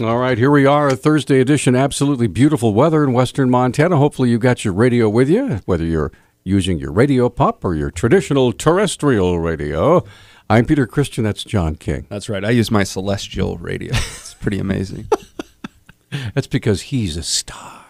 All right, here we are, a Thursday edition. Absolutely beautiful weather in western Montana. Hopefully, you got your radio with you, whether you're using your radio pup or your traditional terrestrial radio. I'm Peter Christian. That's John King. That's right. I use my celestial radio. It's pretty amazing. That's because he's a star.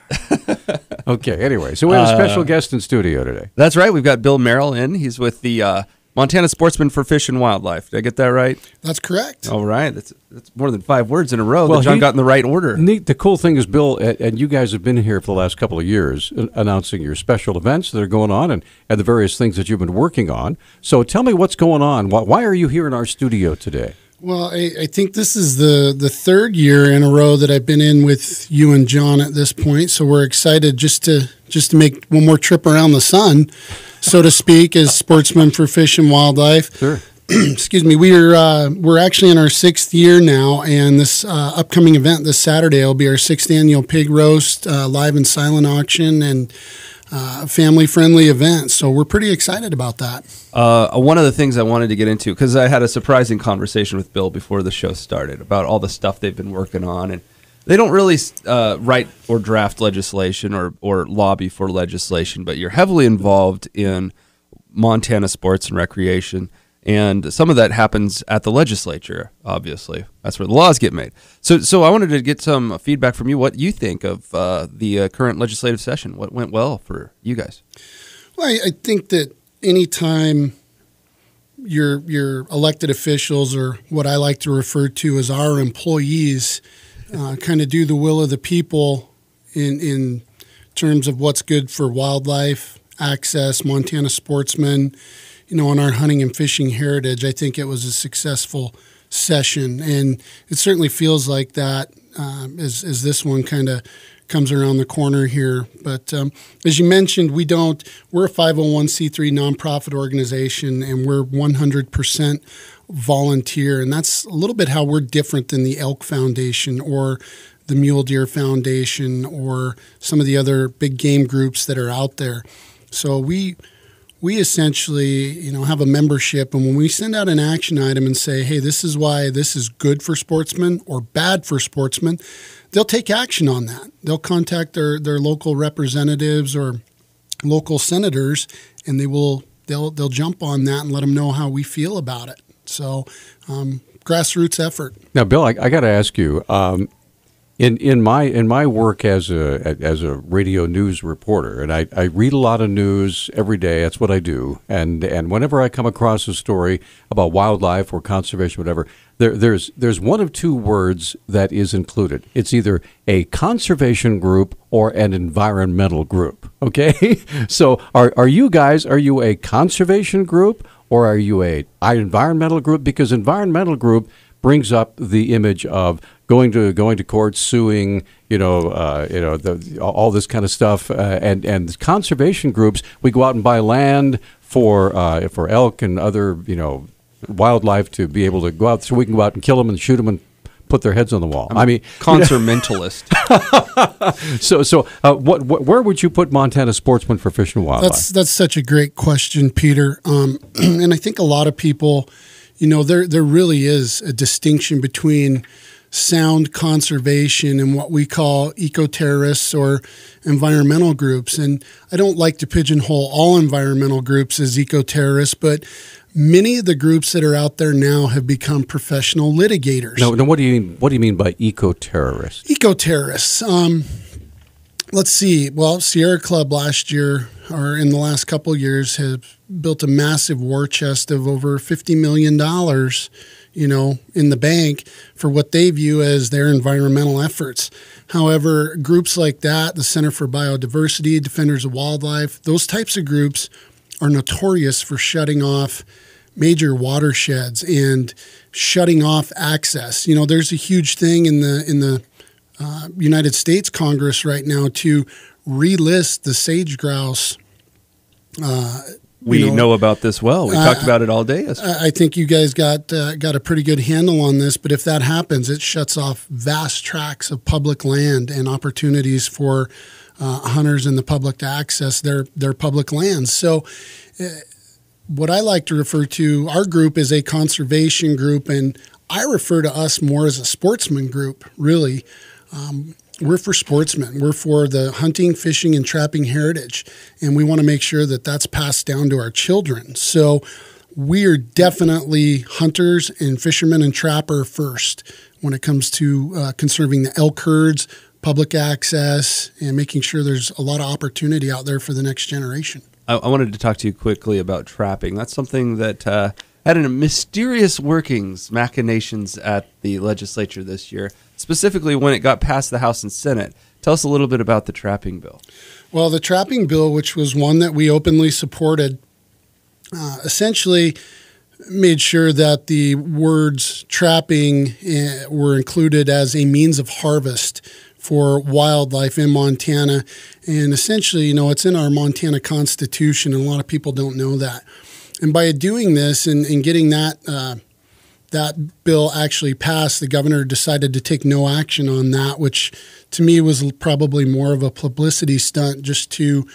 okay, anyway, so we have a special Uh, guest in studio today. That's right. We've got Bill Merrill in. He's with the uh, Montana Sportsmen for Fish and Wildlife. Did I get that right? That's correct. All right. That's that's more than five words in a row Well, that John he- got in the right order. Neat. The cool thing is, Bill, and- and you guys have been here for the last couple of years announcing your special events that are going on and, and the various things that you've been working on. So tell me what's going on. Why, why are you here in our studio today? Well, I, I think this is the the third year in a row that I've been in with you and John at this point. So we're excited just to just to make one more trip around the sun, so to speak, as sportsmen for fish and wildlife. Sure. Excuse me. We're uh, we're actually in our sixth year now, and this uh, upcoming event this Saturday will be our sixth annual pig roast, uh, live and silent auction, and uh, family friendly event. So we're pretty excited about that. Uh, one of the things I wanted to get into because I had a surprising conversation with Bill before the show started about all the stuff they've been working on, and they don't really uh, write or draft legislation or or lobby for legislation, but you're heavily involved in Montana sports and recreation. And some of that happens at the legislature. Obviously, that's where the laws get made. So, so I wanted to get some feedback from you. What you think of uh, the uh, current legislative session? What went well for you guys? Well, I, I think that anytime your your elected officials, or what I like to refer to as our employees, uh, kind of do the will of the people in in terms of what's good for wildlife access, Montana sportsmen, you know, on our hunting and fishing heritage. I think it was a successful session, and it certainly feels like that um, as as this one kind of comes around the corner here. But um, as you mentioned, we don't. We're a 501c3 nonprofit organization, and we're 100% volunteer, and that's a little bit how we're different than the Elk Foundation or the Mule Deer Foundation or some of the other big game groups that are out there. So we we essentially, you know, have a membership, and when we send out an action item and say, "Hey, this is why this is good for sportsmen or bad for sportsmen," they'll take action on that. They'll contact their their local representatives or local senators, and they will they'll they'll jump on that and let them know how we feel about it. So, um, grassroots effort. Now, Bill, I, I got to ask you. Um, in in my in my work as a as a radio news reporter, and I, I read a lot of news every day. That's what I do. And and whenever I come across a story about wildlife or conservation, whatever, there there's there's one of two words that is included. It's either a conservation group or an environmental group. Okay, so are are you guys are you a conservation group or are you a environmental group? Because environmental group brings up the image of going to going to court, suing, you know, uh, you know, the, all this kind of stuff, uh, and and conservation groups. We go out and buy land for uh, for elk and other, you know, wildlife to be able to go out, so we can go out and kill them and shoot them and put their heads on the wall. I mean, Consermentalist. so so uh, what, what where would you put Montana Sportsmen for Fish and Wildlife? That's that's such a great question, Peter. Um, and I think a lot of people, you know, there there really is a distinction between sound conservation and what we call eco terrorists or environmental groups. And I don't like to pigeonhole all environmental groups as eco terrorists, but many of the groups that are out there now have become professional litigators. no, no. What do you mean? What do you mean by eco terrorists? Eco terrorists. Um, let's see. Well, Sierra Club last year, or in the last couple of years, have built a massive war chest of over fifty million dollars. You know, in the bank for what they view as their environmental efforts. However, groups like that, the Center for Biodiversity, Defenders of Wildlife, those types of groups are notorious for shutting off major watersheds and shutting off access. You know, there's a huge thing in the in the uh, United States Congress right now to relist the sage grouse. Uh, We you know, know, about this well. We uh, talked about it all day. I I think you guys got uh, got a pretty good handle on this, but if that happens, it shuts off vast tracts of public land and opportunities for uh, hunters and the public to access their their public lands. So, uh, what I like to refer to our group is a conservation group, and I refer to us more as a sportsman group, really. Um, we're for sportsmen. We're for the hunting, fishing, and trapping heritage, and we want to make sure that that's passed down to our children. So we are definitely hunters and fishermen and trapper first when it comes to uh, conserving the elk herds, public access, and making sure there's a lot of opportunity out there for the next generation. I, I wanted to talk to you quickly about trapping. That's something that uh, had a mysterious workings, machinations at the legislature this year, specifically when it got past the House and Senate. Tell us a little bit about the trapping bill. Well, the trapping bill, which was one that we openly supported, uh, essentially made sure that the words trapping uh, were included as a means of harvest for wildlife in Montana. And essentially, you know, it's in our Montana Constitution, and a lot of people don't know that. And by doing this and, and getting that uh, that bill actually passed, the governor decided to take no action on that, which to me was probably more of a publicity stunt just to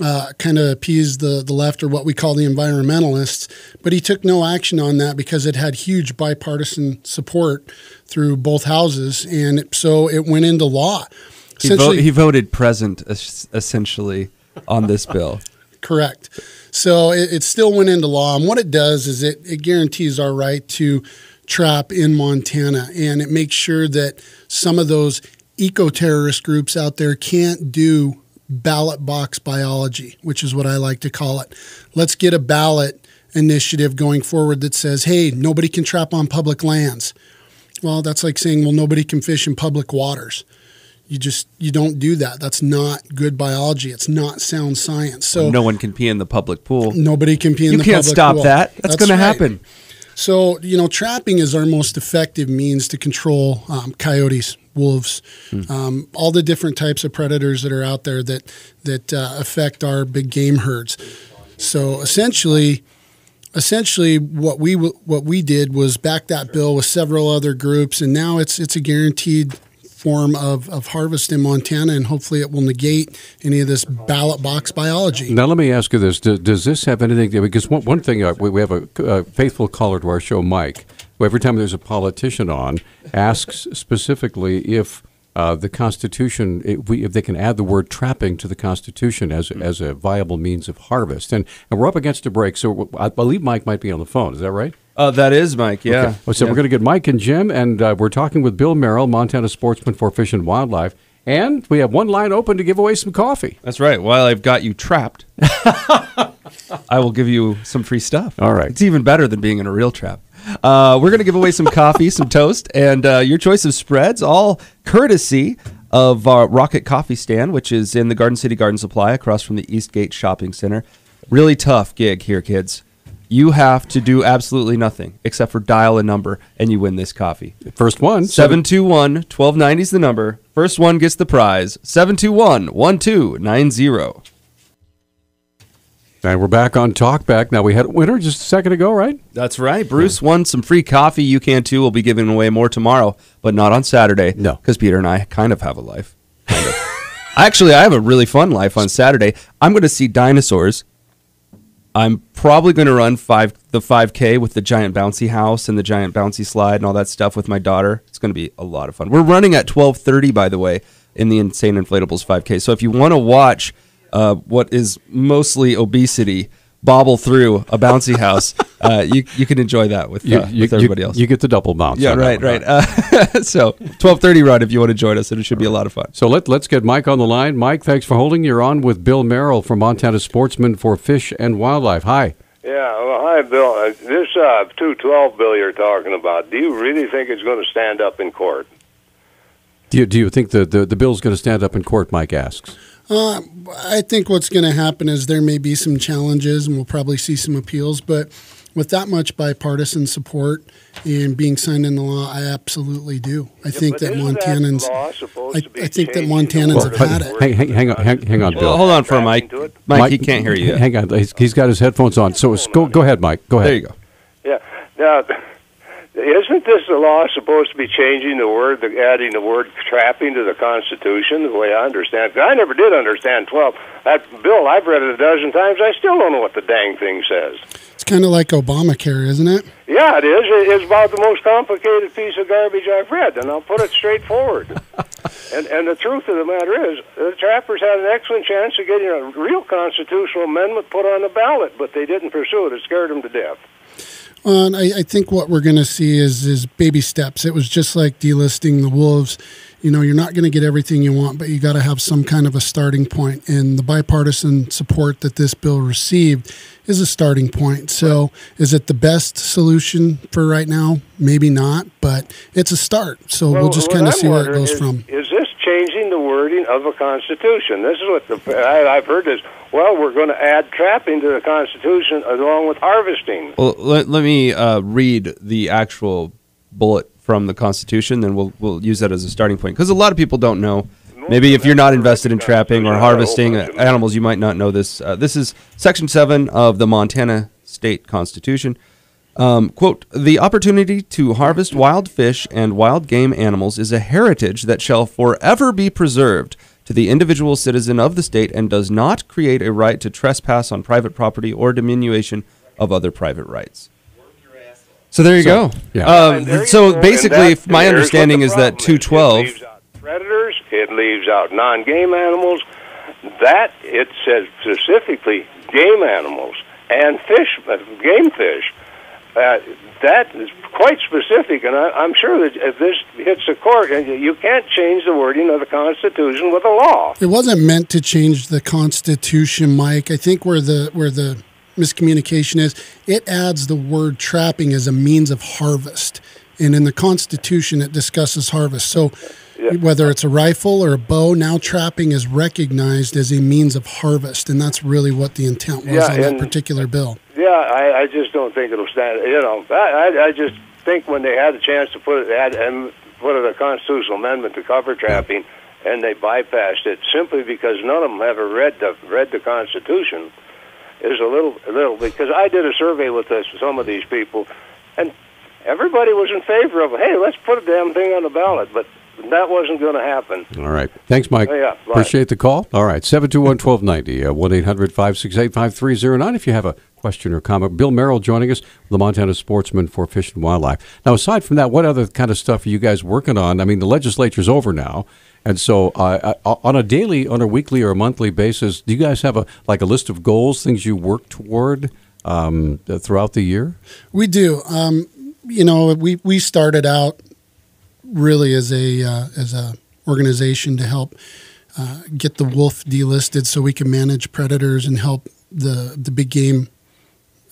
uh, kind of appease the, the left or what we call the environmentalists. But he took no action on that because it had huge bipartisan support through both houses. And so it went into law. He, vo- he voted present essentially on this bill. Correct. So it, it, still went into law. And what it does is it, it guarantees our right to trap in Montana and it makes sure that some of those eco terrorist groups out there can't do ballot box biology, which is what I like to call it. Let's get a ballot initiative going forward that says, hey, nobody can trap on public lands. Well, that's like saying, well, nobody can fish in public waters. You just you don't do that. That's not good biology. It's not sound science. So no one can pee in the public pool. Nobody can pee in you the public pool. You can't stop that. That's, that's going right. to happen. So you know, trapping is our most effective means to control um, coyotes, wolves, hmm. um, all the different types of predators that are out there that that uh, affect our big game herds. So essentially, essentially what we what we did was back that bill with several other groups, and now it's it's a guaranteed form of, of harvest in Montana, and hopefully it will negate any of this ballot box biology. Now, let me ask you this: Does, does this have anything? To, do because one, one thing uh, we, we have a, a faithful caller to our show, Mike. Who every time there's a politician on, asks specifically if uh, the Constitution, if, we, if, they can add the word trapping to the Constitution as, as a viable means of harvest. And, and we're up against a break, so I believe Mike might be on the phone. Is that right? Uh, that is Mike, yeah. Okay. Well, so yeah. we're going to get Mike and Jim, and uh, we're talking with Bill Merrill, Montana Sportsmen for Fish and Wildlife. And we have one line open to give away some coffee. That's right. While I've got you trapped, I will give you some free stuff. All right. It's even better than being in a real trap. Uh, we're going to give away some coffee, some toast, and uh, your choice of spreads, all courtesy of our Rocket Coffee Stand, which is in the Garden City Garden Supply across from the Eastgate Shopping Center. Really tough gig here, kids you have to do absolutely nothing except for dial a number and you win this coffee. First one 721 1290 is the number. First one gets the prize 721 1290. And we're back on Talkback. Now, we had a winner just a second ago, right? That's right. Bruce yeah. won some free coffee. You can too. We'll be giving away more tomorrow, but not on Saturday. No. Because Peter and I kind of have a life. Kind of. Actually, I have a really fun life on Saturday. I'm going to see dinosaurs I'm probably going to run five the 5K with the giant bouncy house and the giant bouncy slide and all that stuff with my daughter. It's going to be a lot of fun. We're running at 12:30, by the way, in the Insane Inflatables 5K. So if you want to watch uh, what is mostly obesity bobble through a bouncy house, uh, you you can enjoy that with, uh, you, with everybody you, else. You get the double bounce. Yeah, right, right. Uh, so twelve thirty run if you want to join us, and it should be a lot of fun. So let let's get Mike on the line. Mike, thanks for holding. You're on with Bill Merrill from Montana Sportsmen for Fish and Wildlife. Hi. Yeah, well, hi, Bill. Uh, this uh, 212 bill you're talking about, do you really think it's going to stand up in court? Do you, do you think the, the, the bill's going to stand up in court, Mike asks? Uh, I think what's going to happen is there may be some challenges, and we'll probably see some appeals. But with that much bipartisan support and being signed into law, I absolutely do. I yeah, think that Montanans. That I, I, think that Montanans have had it. Hang, hang, hang on, hang, hang on, Bill. Well, hold on for Mike. Mike. Mike, he can't hear you. Hang on, he's, he's got his headphones on. So go go ahead, Mike. Go ahead. There you go. Yeah. Now isn't this the law supposed to be changing the word, the, adding the word trapping to the Constitution? The way I understand it, I never did understand twelve. That bill, I've read it a dozen times. I still don't know what the dang thing says. It's kind of like Obamacare, isn't it? Yeah, it is. It's about the most complicated piece of garbage I've read, and I'll put it straightforward. and and the truth of the matter is, the trappers had an excellent chance of getting a real constitutional amendment put on the ballot, but they didn't pursue it. It scared them to death. Well, and I, I think what we're going to see is is baby steps. It was just like delisting the wolves. You know, you're not going to get everything you want, but you got to have some kind of a starting point. And the bipartisan support that this bill received is a starting point. So, is it the best solution for right now? Maybe not, but it's a start. So we'll just kind of see where it goes is, from. Is changing the wording of a constitution? This is what the I, I've heard is. Well, we're going to add trapping to the Constitution along with harvesting. Well, let, let me uh, read the actual bullet from the Constitution, then we'll we'll use that as a starting point because a lot of people don't know. Maybe if you're not invested in trapping or harvesting uh, animals, you might not know this. Uh, this is Section Seven of the Montana State Constitution. Um, quote, the opportunity to harvest wild fish and wild game animals is a heritage that shall forever be preserved to the individual citizen of the state and does not create a right to trespass on private property or diminution of other private rights. So there you So, go. yeah. Um, there you so go. Basically, that- my understanding is that problem 212. It leaves out predators. It leaves out non-game animals. That it says specifically game animals and fish, uh, game fish. Uh, that is quite specific, and I, I'm sure that if this hits the court, you- you can't change the wording of the Constitution with a law. It wasn't meant to change the Constitution, Mike. I think where the where the miscommunication is, it adds the word trapping as a means of harvest, and in the Constitution it discusses harvest. So whether it's a rifle or a bow, now trapping is recognized as a means of harvest, and that's really what the intent was Yeah, on that particular bill. Yeah, I, I just don't think it'll stand. You know, I, I, I just think when they had a chance to put it add and put it a constitutional amendment to cover trapping, and they bypassed it simply because none of them ever read the read the Constitution, is a little a little because I did a survey with this, some of these people, and everybody was in favor of hey, let's put a damn thing on the ballot, but that wasn't going to happen. All right. Thanks, Mike. Oh, yeah. Appreciate the call. All right. 721 1290, 1 uh, 800 568 5309. If you have a question or comment, Bill Merrill joining us, the Montana Sportsmen for Fish and Wildlife. Now, aside from that, what other kind of stuff are you guys working on? I mean, the legislature's over now. And so, uh, uh, on a daily, on a weekly, or a monthly basis, do you guys have a like a list of goals, things you work toward um, uh, throughout the year? We do. Um, you know, we we started out really as a uh, as a organization to help uh, get the wolf delisted, so we can manage predators and help the the big game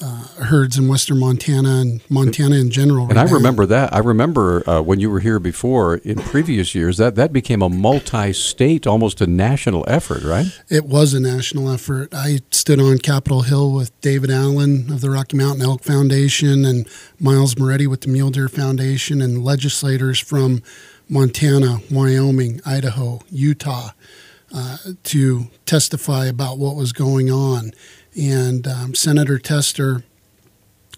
uh, herds in western Montana and Montana in general. And I now. remember that. I remember uh, when you were here before in previous years that that became a multi-state, almost a national effort, right? It was a national effort. I stood on Capitol Hill with David Allen of the Rocky Mountain Elk Foundation and Miles Moretti with the Mule Deer Foundation and legislators from Montana, Wyoming, Idaho, Utah uh, to testify about what was going on. And um, Senator Tester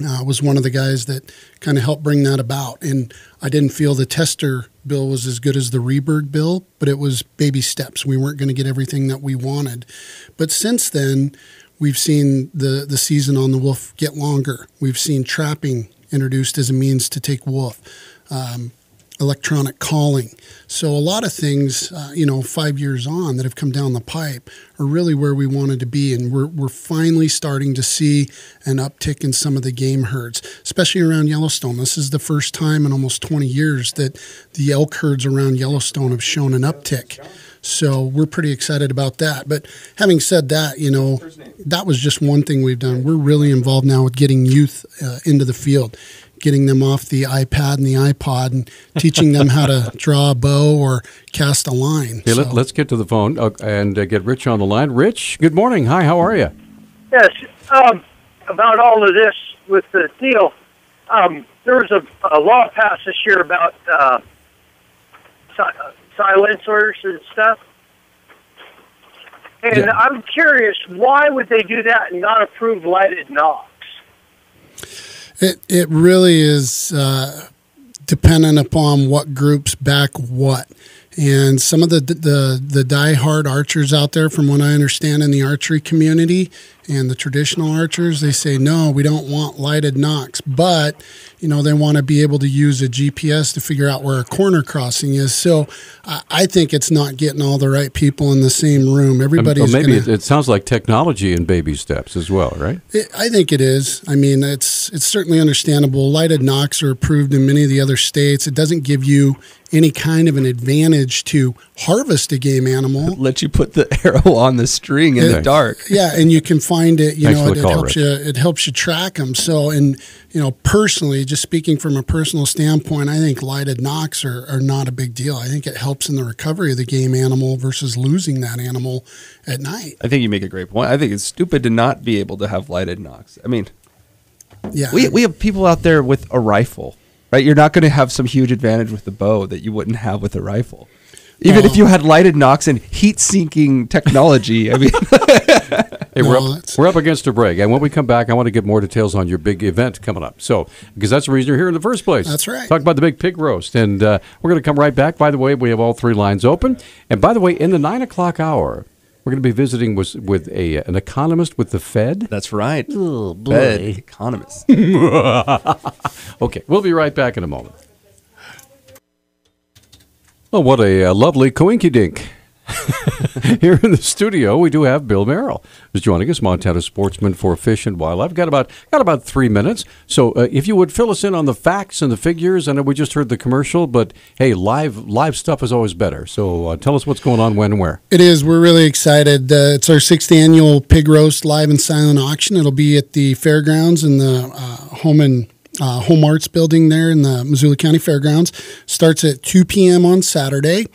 uh, was one of the guys that kind of helped bring that about. And I didn't feel the Tester bill was as good as the Rehberg bill, but it was baby steps. We weren't going to get everything that we wanted. But since then, we've seen the, the season on the wolf get longer. We've seen trapping introduced as a means to take wolf. Um, electronic calling. So a lot of things, uh, you know, five years on that have come down the pipe are really where we wanted to be, and we're we're finally starting to see an uptick in some of the game herds, especially around Yellowstone. This is the first time in almost 20 years that the elk herds around Yellowstone have shown an uptick. So we're pretty excited about that. But having said that, you know, that was just one thing we've done. We're really involved now with getting youth uh, into the field getting them off the iPad and the iPod and teaching them how to draw a bow or cast a line. Okay, So- let, us get to the phone uh, and uh, get Rich on the line. Rich, good morning. Hi, how are you? Yes, um, about all of this with the deal, um, there was a, a law passed this year about uh, si- uh, silencers and stuff. And Yeah. I'm curious, why would they do that and not approve lighted nocks? It it really is uh, dependent upon what groups back what. And some of the the the die-hard archers out there, from what I understand in the archery community and the traditional archers, they say no, we don't want lighted nocks, but you know they want to be able to use a GPS to figure out where a corner crossing is. So I, I think it's not getting all the right people in the same room. Everybody's maybe gonna, it, it sounds like technology in baby steps as well, right? it, I think it is. I mean, it's it's certainly understandable. Lighted nocks are approved in many of the other states. It doesn't give you any kind of an advantage to harvest a game animal. Let you put the arrow on the string in the dark. Yeah, and you can find it. You Thanks know, it, it call, helps you. It helps you track them. So, and you know, personally, just speaking from a personal standpoint, I think lighted nocks are, are not a big deal. I think it helps in the recovery of the game animal versus losing that animal at night. I think you make a great point. I think it's stupid to not be able to have lighted nocks. I mean, Yeah, we we have people out there with a rifle, right? You're not going to have some huge advantage with the bow that you wouldn't have with a rifle. Even if you had lighted nocks and heat sinking technology, I mean, Hey, we're, No, up, we're up against a break. And when we come back, I want to get more details on your big event coming up. So, because that's the reason you're here in the first place. That's right. Talk about the big pig roast. And uh, we're going to come right back. By the way, we have all three lines open. And by the way, in the nine o'clock hour, we're going to be visiting with, with a, an economist with the Fed. that's right. Oh, Fed economist. Okay, we'll be right back in a moment. Oh, what a uh, lovely coinky dink. Here in the studio, we do have Bill Merrill, who's joining us, Montana sportsmen for Fish and Wildlife. Got about got about three minutes, so uh, if you would fill us in on the facts and the figures. I know we just heard the commercial, but hey, live live stuff is always better. So uh, tell us what's going on, when, and where. It is. We're really excited. Uh, it's our sixth annual pig roast live and silent auction. It'll be at the fairgrounds in the uh, home and uh, home arts building there in the Missoula County Fairgrounds. Starts at 2 p.m. on Saturday.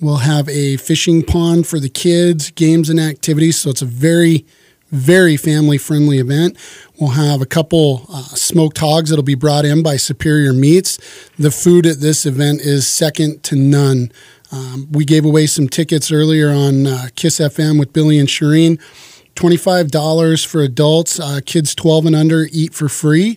We'll have a fishing pond for the kids, games and activities. So it's a very, very family friendly event. We'll have a couple uh, smoked hogs that'll be brought in by Superior Meats. The food at this event is second to none. Um, we gave away some tickets earlier on uh, Kiss FM with Billy and Shireen. $25 for adults, uh, kids 12 and under eat for free.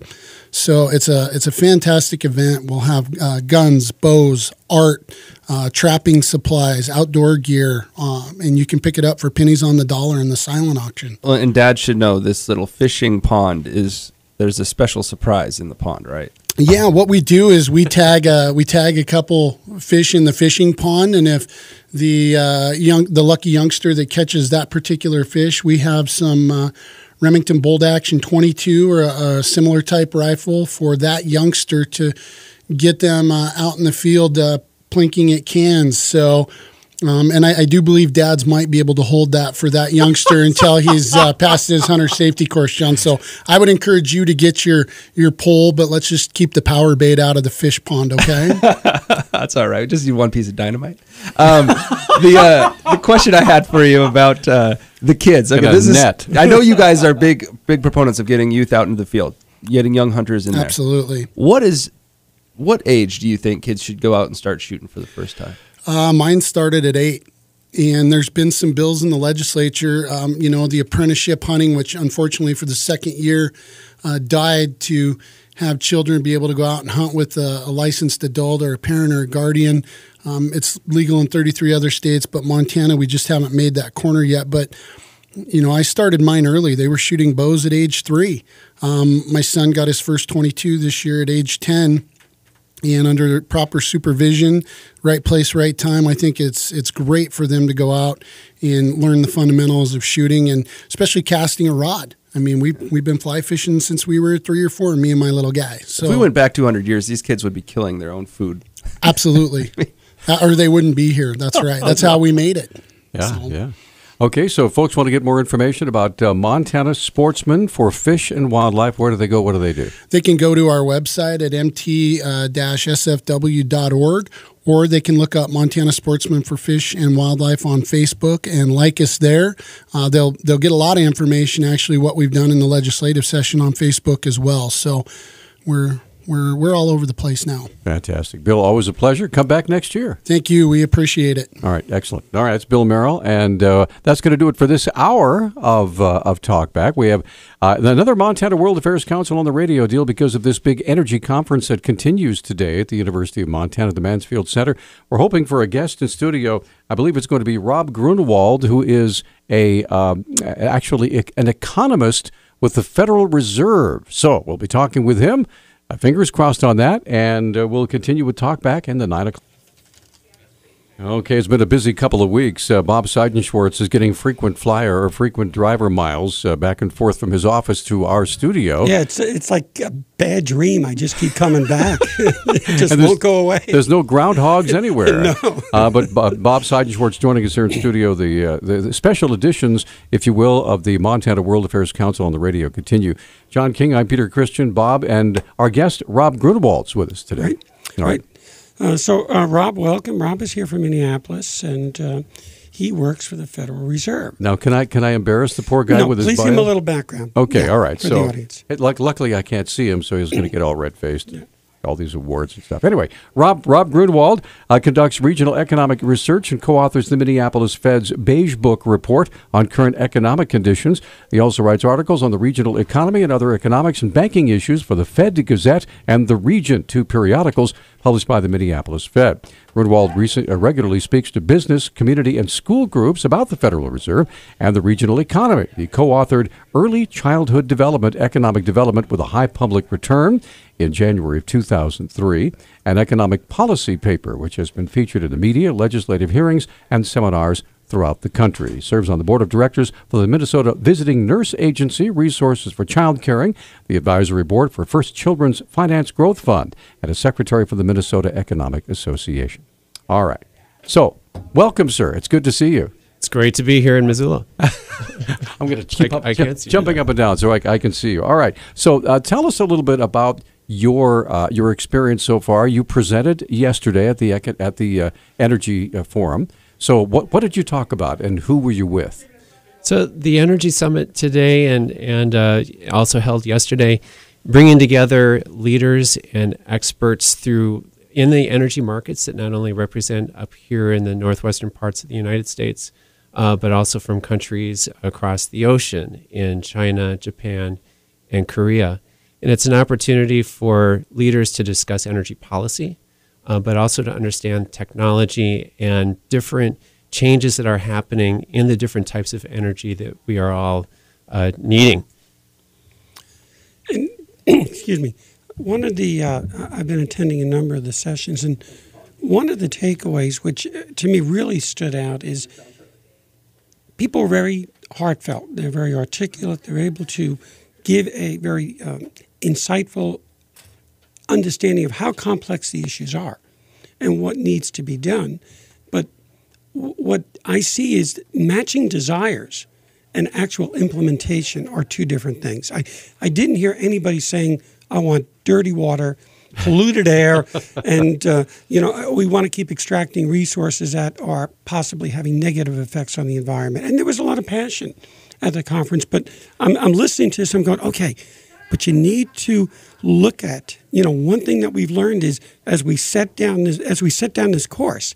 So it's a it's a fantastic event. We'll have uh, guns, bows, art, uh, trapping supplies, outdoor gear, um, and you can pick it up for pennies on the dollar in the silent auction. Well, and Dad should know this little fishing pond is there's a special surprise in the pond, right? Yeah, what we do is we tag uh, we tag a couple fish in the fishing pond, and if the uh, young the lucky youngster that catches that particular fish, we have some uh, Remington Bolt Action 22 or a, a similar type rifle for that youngster to get them uh, out in the field uh, plinking at cans. So. Um, and I, I do believe dads might be able to hold that for that youngster until he's uh, passed his hunter safety course, John. So I would encourage you to get your your pole, but let's just keep the power bait out of the fish pond, okay? That's all right. Just need one piece of dynamite. Um, the uh, the question I had for you about uh, the kids. Okay, And a is. net. I know you guys are big big proponents of getting youth out into the field, getting young hunters in there. Absolutely. What is what age do you think kids should go out and start shooting for the first time? Uh, mine started at eight. And there's been some bills in the legislature, um, you know, the apprenticeship hunting, which unfortunately for the second year uh, died to have children be able to go out and hunt with a, a licensed adult or a parent or a guardian. Um, it's legal in 33 other states, but Montana, we just haven't made that corner yet. But you know, I started mine early. They were shooting bows at age three. Um, my son got his first 22 this year at age 10 and under proper supervision, right place, right time, I think it's it's great for them to go out and learn the fundamentals of shooting and especially casting a rod. I mean, we we've been fly fishing since we were three or four, me and my little guy. So If we went back 200 years, these kids would be killing their own food. absolutely, Uh, or they wouldn't be here. That's right. That's how we made it. Yeah, So- yeah. Okay, so folks want to get more information about uh, Montana Sportsmen for Fish and Wildlife, where do they go? What do they do? They can go to our website at mt-sfw.org or they can look up Montana Sportsmen for Fish and Wildlife on Facebook and like us there. Uh, they'll they'll get a lot of information actually what we've done in the legislative session on Facebook as well. So we're we're we're all over the place now. Fantastic. Bill, always a pleasure. Come back next year. Thank you. We appreciate it. All right, excellent. All right, that's Bill Merrill, and uh, that's going to do it for this hour of uh, of Talkback. We have uh, another Montana World Affairs Council on the radio deal because of this big energy conference that continues today at the University of Montana, the Mansfield Center. We're hoping for a guest in studio. I believe it's going to be Rob Grunewald, who is a um, actually an economist with the Federal Reserve. So we'll be talking with him. Uh, fingers crossed on that, and uh, we'll continue with Talkback in the nine o'clock. Okay, it's been a busy couple of weeks. Uh, Bob Seidenschwartz is getting frequent flyer or frequent driver miles uh, back and forth from his office to our studio. Yeah, it's it's like a bad dream. I just keep coming back. it just won't go away. There's no groundhogs anywhere. no. Uh, but Bob Seidenschwartz joining us here in studio. The, uh, the, the special editions, if you will, of the Montana World Affairs Council on the radio continue. John King, I'm Peter Christian, Bob, and our guest Rob Grunewald's with us today. Right. All right. Uh, so, uh, Rob, welcome. Rob is here from Minneapolis, and uh, he works for the Federal Reserve. Now, can I can I embarrass the poor guy no, with his please bio? give him a little background. Okay, yeah, all right. So, audience. It, like, luckily, I can't see him, so he's going to get all red faced. All these awards and stuff. Anyway, Rob Rob Grunewald uh, conducts regional economic research and co-authors the Minneapolis Fed's Beige Book report on current economic conditions. He also writes articles on the regional economy and other economics and banking issues for the Fed Gazette and the Region, two periodicals published by the Minneapolis Fed. Grunewald recent, uh, regularly speaks to business, community, and school groups about the Federal Reserve and the regional economy. He co authored Early Childhood Development Economic Development with a High Public Return in January of 2003, an economic policy paper which has been featured in the media, legislative hearings, and seminars throughout the country. He serves on the board of directors for the Minnesota Visiting Nurse Agency, Resources for Child Caring, the advisory board for First Children's Finance Growth Fund, and is secretary for the Minnesota Economic Association. All right. So, welcome, sir. It's good to see you. It's great to be here in Missoula. I'm going to keep I- up, I see jumping that. up and down so I, I can see you. All right. So, uh, tell us a little bit about your uh, your experience so far. You presented yesterday at the at the uh, Energy uh, Forum. So, what what did you talk about, and who were you with? So the Energy Summit today and and uh, also held yesterday, bringing together leaders and experts through in the energy markets that not only represent up here in the northwestern parts of the United States, uh, but also from countries across the ocean in China, Japan, and Korea. And it's an opportunity for leaders to discuss energy policy, uh, but also to understand technology and different changes that are happening in the different types of energy that we are all uh, needing. excuse me. One of the uh, I've been attending a number of the sessions, and one of the takeaways, which uh, to me really stood out, is people are very heartfelt. They're very articulate. They're able to give a very um, insightful understanding of how complex the issues are and what needs to be done. But what I see is matching desires and actual implementation are two different things. I, I didn't hear anybody saying, I want dirty water, polluted air, and uh, you know we want to keep extracting resources that are possibly having negative effects on the environment. And there was a lot of passion at the conference. But I'm, I'm listening to this. I'm going, okay, but you need to look at you know one thing that we've learned is as we set down this as we set down this course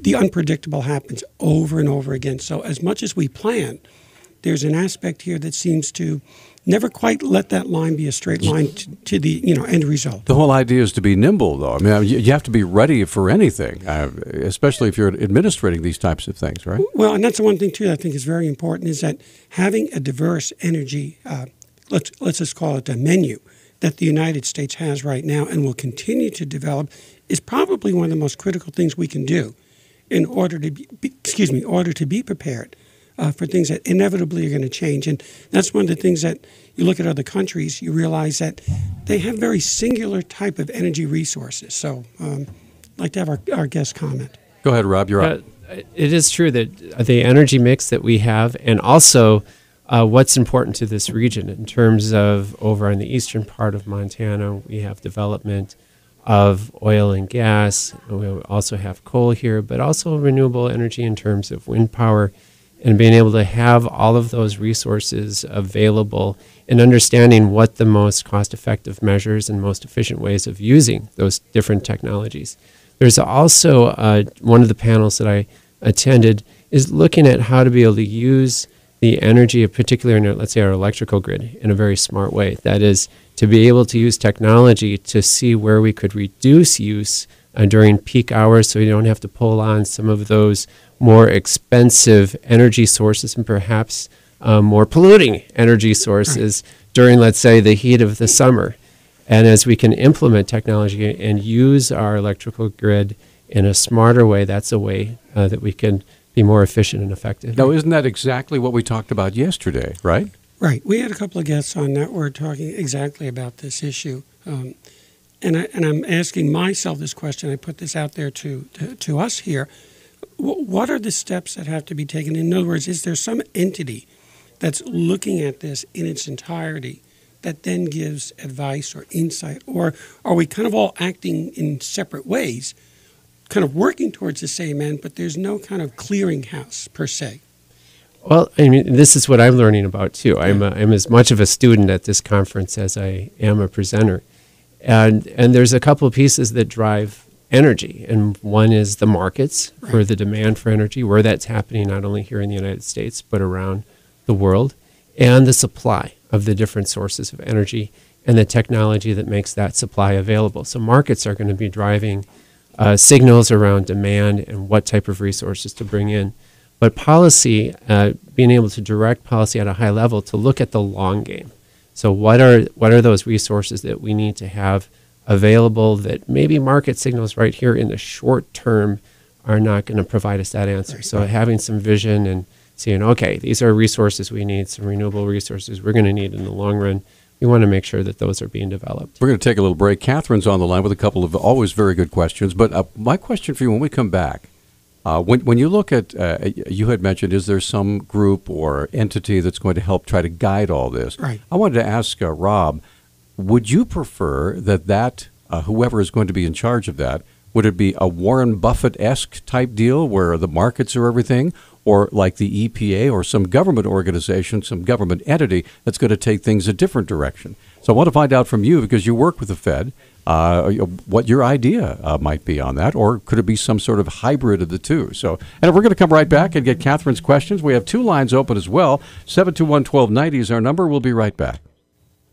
the unpredictable happens over and over again so as much as we plan there's an aspect here that seems to never quite let that line be a straight line to, to the you know end result The whole idea is to be nimble, though. I mean, you, have to be ready for anything, uh, especially if you're administrating these types of things, right? Well, and that's the one thing too that I think is very important is that having a diverse energy, uh, let's let's just call it a menu that the United States has right now and will continue to develop, is probably one of the most critical things we can do in order to be, be excuse me, order to be prepared uh, for things that inevitably are going to change. And that's one of the things that you look at other countries, you realize that they have very singular type of energy resources. So, um, I'd like to have our, our guest comment. Go ahead, Rob. You're up. Uh, it is true that the energy mix that we have, and also uh, what's important to this region in terms of over in the eastern part of Montana, we have development of oil and gas. We also have coal here, but also renewable energy in terms of wind power and being able to have all of those resources available and understanding what the most cost effective measures and most efficient ways of using those different technologies. There's also uh, one of the panels that I attended is looking at how to be able to use the energy, particularly in, let's say, our electrical grid, in a very smart way. That is, to be able to use technology to see where we could reduce use uh, during peak hours so we don't have to pull on some of those more expensive energy sources and perhaps um, more polluting energy sources during, let's say, the heat of the summer. And as we can implement technology and use our electrical grid in a smarter way, that's a way uh, that we can be more efficient and effective. Now, isn't that exactly what we talked about yesterday, right? Right. We had a couple of guests on that were talking exactly about this issue. Um, and, I, and I'm asking myself this question. I put this out there to, to, to us here. W- what are the steps that have to be taken? In other words, is there some entity that's looking at this in its entirety that then gives advice or insight? Or are we kind of all acting in separate ways, kind of working towards the same end, but there's no kind of clearinghouse per se? Well, I mean, this is what I'm learning about too. I'm, a, I'm as much of a student at this conference as I am a presenter. And, and there's a couple of pieces that drive energy. And one is the markets right. for the demand for energy, where that's happening not only here in the United States, but around the world, and the supply of the different sources of energy and the technology that makes that supply available. So markets are going to be driving uh, signals around demand and what type of resources to bring in. But policy, uh, being able to direct policy at a high level to look at the long game. So what are what are those resources that we need to have available that maybe market signals right here in the short term are not going to provide us that answer. So having some vision and seeing, okay, these are resources we need, some renewable resources we're going to need in the long run. We want to make sure that those are being developed. We're going to take a little break. Catherine's on the line with a couple of always very good questions. But uh, my question for you when we come back uh, when, when you look at, uh, you had mentioned, is there some group or entity that's going to help try to guide all this? Right. I wanted to ask uh, Rob, would you prefer that that uh, whoever is going to be in charge of that would it be a Warren Buffett esque type deal where the markets are everything, or like the EPA or some government organization, some government entity that's going to take things a different direction? So I want to find out from you because you work with the Fed uh, what your idea uh, might be on that, or could it be some sort of hybrid of the two? So, and we're going to come right back and get Catherine's questions. We have two lines open as well. 721 1290 is our number. We'll be right back.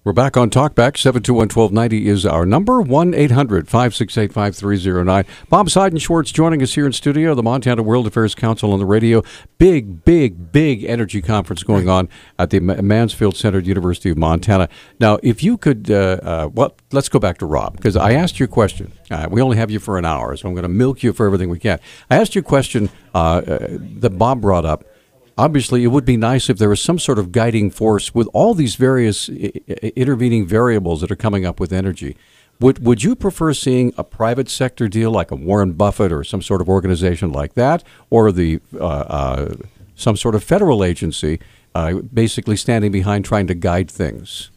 We're back on Talkback. 721-1290 is our number. 1-800-568-5309. Bob Seidenschwartz joining us here in studio, the Montana World Affairs Council on the radio. Big, big, big energy conference going on at the Mansfield Center University of Montana. Now, if you could, uh, uh, well, let's go back to Rob, because I asked you a question. Uh, we only have you for an hour, so I'm going to milk you for everything we can. I asked you a question uh, uh, that Bob brought up obviously it would be nice if there was some sort of guiding force with all these various intervening variables that are coming up with energy. Would would you prefer seeing a private sector deal like a Warren Buffett or some sort of organization like that, or the uh, uh, some sort of federal agency uh, basically standing behind trying to guide things?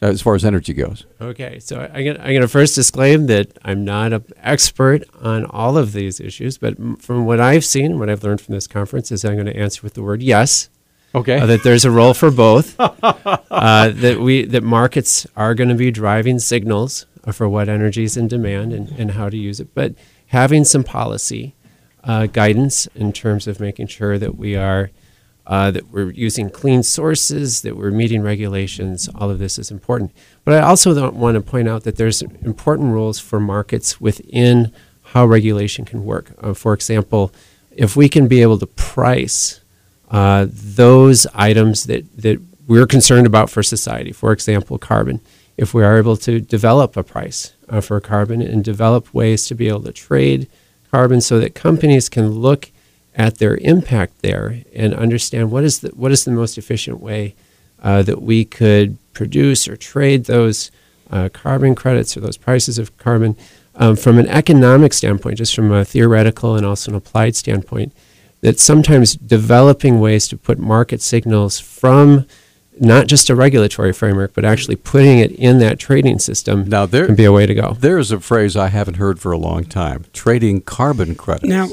As far as energy goes. Okay, so I'm going to first disclaim that I'm not an expert on all of these issues, but from what I've seen, what I've learned from this conference is I'm going to answer with the word yes. Okay. Uh, that there's a role for both. uh, that we that markets are going to be driving signals for what energy is in demand and, and how to use it, but having some policy uh, guidance in terms of making sure that we are uh, that we're using clean sources, that we're meeting regulations. All of this is important. But I also want to point out that there's important rules for markets within how regulation can work. Uh, for example, if we can be able to price uh, those items that, that we're concerned about for society, for example, carbon, if we are able to develop a price uh, for carbon and develop ways to be able to trade carbon so that companies can look at their impact there and understand what is the, what is the most efficient way uh, that we could produce or trade those uh, carbon credits or those prices of carbon um, from an economic standpoint, just from a theoretical and also an applied standpoint, that sometimes developing ways to put market signals from not just a regulatory framework, but actually putting it in that trading system now there, can be a way to go. There's a phrase I haven't heard for a long time trading carbon credits. Now,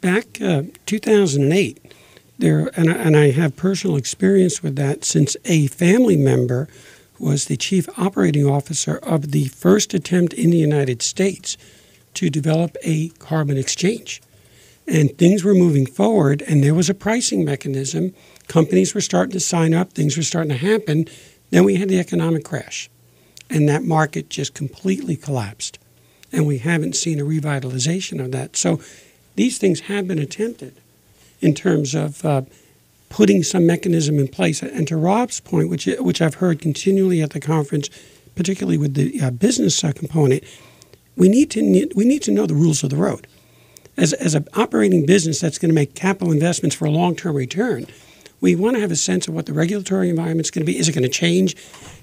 back uh, 2008, there, and I, and I have personal experience with that since a family member was the chief operating officer of the first attempt in the United States to develop a carbon exchange. And things were moving forward, and there was a pricing mechanism. Companies were starting to sign up, things were starting to happen. Then we had the economic crash, and that market just completely collapsed. And we haven't seen a revitalization of that. So these things have been attempted in terms of uh, putting some mechanism in place. And to Rob's point, which which I've heard continually at the conference, particularly with the uh, business uh, component, we need to we need to know the rules of the road. As as an operating business that's going to make capital investments for a long term return, we want to have a sense of what the regulatory environment is going to be. Is it going to change?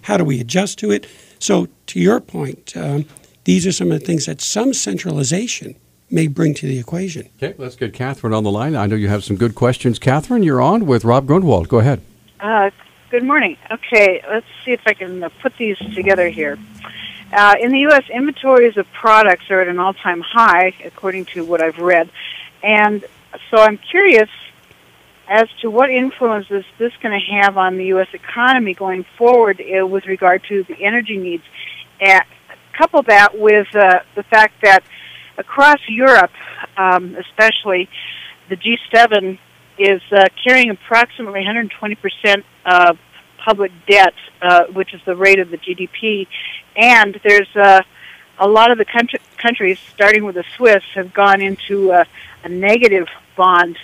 How do we adjust to it? So, to your point, um, these are some of the things that some centralization may bring to the equation. Okay, let's get Catherine on the line. I know you have some good questions. Catherine, you're on with Rob Grunewald. Go ahead. Uh, good morning. Okay, let's see if I can uh, put these together here. Uh, in the U.S., inventories of products are at an all-time high, according to what I've read. And so I'm curious as to what influence is this going to have on the U.S. economy going forward uh, with regard to the energy needs. Uh, couple that with uh, the fact that across Europe, um, especially, the G7 is uh, carrying approximately 120% of public debt, uh, which is the rate of the GDP, and there's uh, a lot of the country, countries, starting with the Swiss, have gone into uh, a negative bond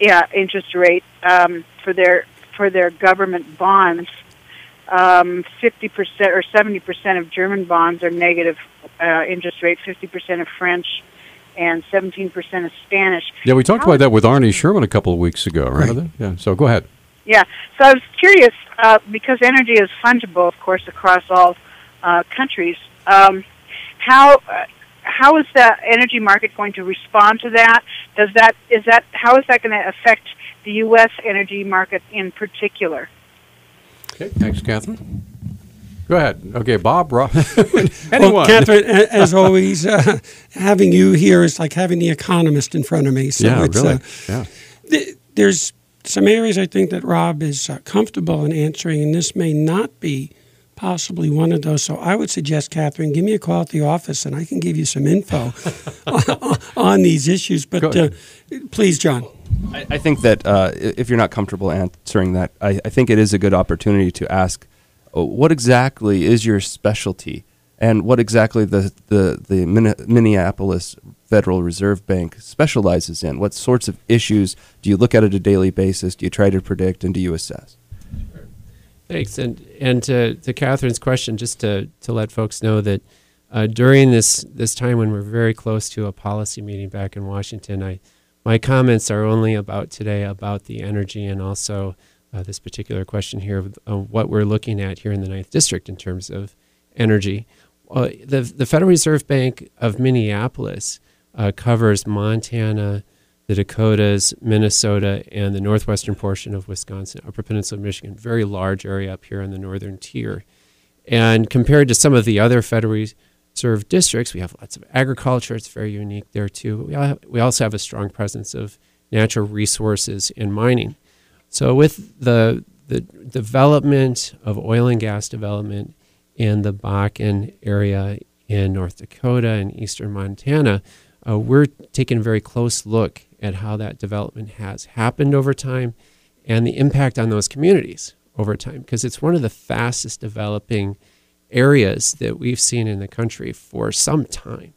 yeah, interest rate um, for their for their government bonds. Um, 50% or 70% of German bonds are negative uh, interest rate, 50% of French, and 17% of Spanish. Yeah, we talked How about that with Arnie Sherman a couple of weeks ago, right? right. Yeah, so go ahead. Yeah, so I was curious uh, because energy is fungible, of course, across all uh, countries. Um, how uh, how is the energy market going to respond to that? Does that is that how is that going to affect the U.S. energy market in particular? Okay, thanks, Catherine. Go ahead. Okay, Bob, Rob, anyone. Well, Catherine, as always, uh, having you here is like having the economist in front of me. So yeah, really. Uh, yeah. Th- there's some areas I think that Rob is uh, comfortable in answering, and this may not be possibly one of those. So I would suggest, Catherine, give me a call at the office, and I can give you some info on, on, these issues. But uh, please, John. I, I think that uh, if you're not comfortable answering that, I, I think it is a good opportunity to ask uh, what exactly is your specialty and what exactly the, the, the Minneapolis Federal Reserve Bank specializes in. What sorts of issues do you look at at a daily basis? Do you try to predict and do you assess? Thanks. And, and to, to Catherine's question, just to, to let folks know that uh, during this, this time when we're very close to a policy meeting back in Washington, I, my comments are only about today about the energy and also uh, this particular question here of uh, what we're looking at here in the Ninth District in terms of energy. Uh, the, the Federal Reserve Bank of Minneapolis uh, covers Montana, the Dakotas, Minnesota, and the northwestern portion of Wisconsin, Upper Peninsula of Michigan, very large area up here on the northern tier. And compared to some of the other Federal Reserve districts, we have lots of agriculture. It's very unique there too. We, have, we also have a strong presence of natural resources and mining. So with the the development of oil and gas development in the Bakken area in North Dakota and eastern Montana, uh, we're taking a very close look at how that development has happened over time and the impact on those communities over time because it's one of the fastest developing areas that we've seen in the country for some time.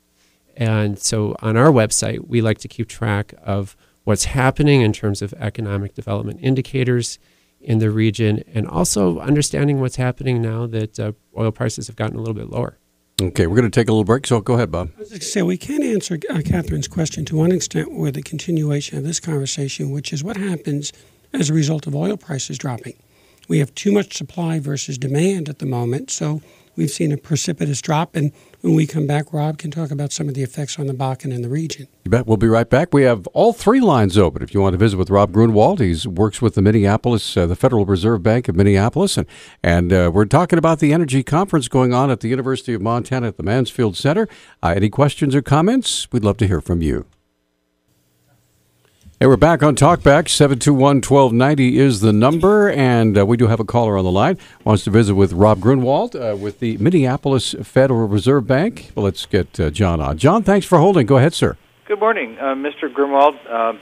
And so on our website, we like to keep track of what's happening in terms of economic development indicators in the region, and also understanding what's happening now that uh, oil prices have gotten a little bit lower. Okay, we're going to take a little break, so go ahead, Bob. I was going to say, we can answer uh, Catherine's question to one extent with a continuation of this conversation, which is what happens as a result of oil prices dropping. We have too much supply versus demand at the moment, so we've seen a precipitous drop. And when we come back, Rob can talk about some of the effects on the Bakken and the region. You bet. We'll be right back. We have all three lines open. If you want to visit with Rob Grunewald, he works with the Minneapolis, uh, the Federal Reserve Bank of Minneapolis, and and uh, we're talking about the energy conference going on at the University of Montana at the Mansfield Center. Uh, any questions or comments? We'd love to hear from you. Hey, we're back on Talkback. 721 1290 is the number, and uh, we do have a caller on the line. Wants to visit with Rob Grunewald uh, with the Minneapolis Federal Reserve Bank. Well, let's get uh, John on. John, thanks for holding. Go ahead, sir. Good morning, uh, Mr. Grunewald. Um,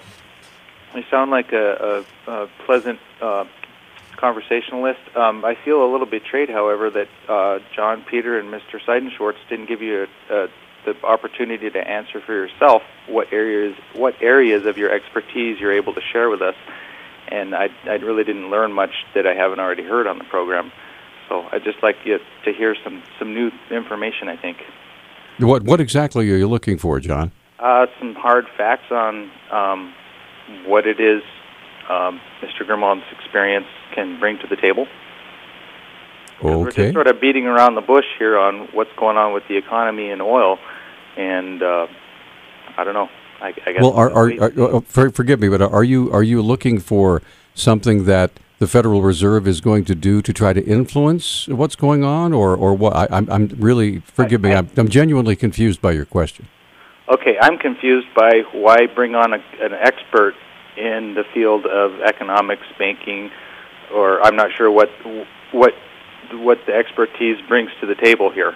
you sound like a, a, a pleasant uh, conversationalist. Um, I feel a little betrayed, however, that uh, John, Peter, and Mr. Seidenschwartz didn't give you a, a the opportunity to answer for yourself what areas what areas of your expertise you're able to share with us. And I, I really didn't learn much that I haven't already heard on the program. So I'd just like you to hear some, some new information, I think. What, what exactly are you looking for, John? Uh, some hard facts on um, what it is um, Mr. Grunewald's experience can bring to the table. Okay. We're just sort of beating around the bush here on what's going on with the economy and oil, and uh, I don't know. I, I guess well, are, are, are, for, forgive me, but are you are you looking for something that the Federal Reserve is going to do to try to influence what's going on, or or what? I, am I'm really forgive me. I'm, I'm genuinely confused by your question. Okay, I'm confused by why bring on a, an expert in the field of economics, banking, or I'm not sure what what what the expertise brings to the table here.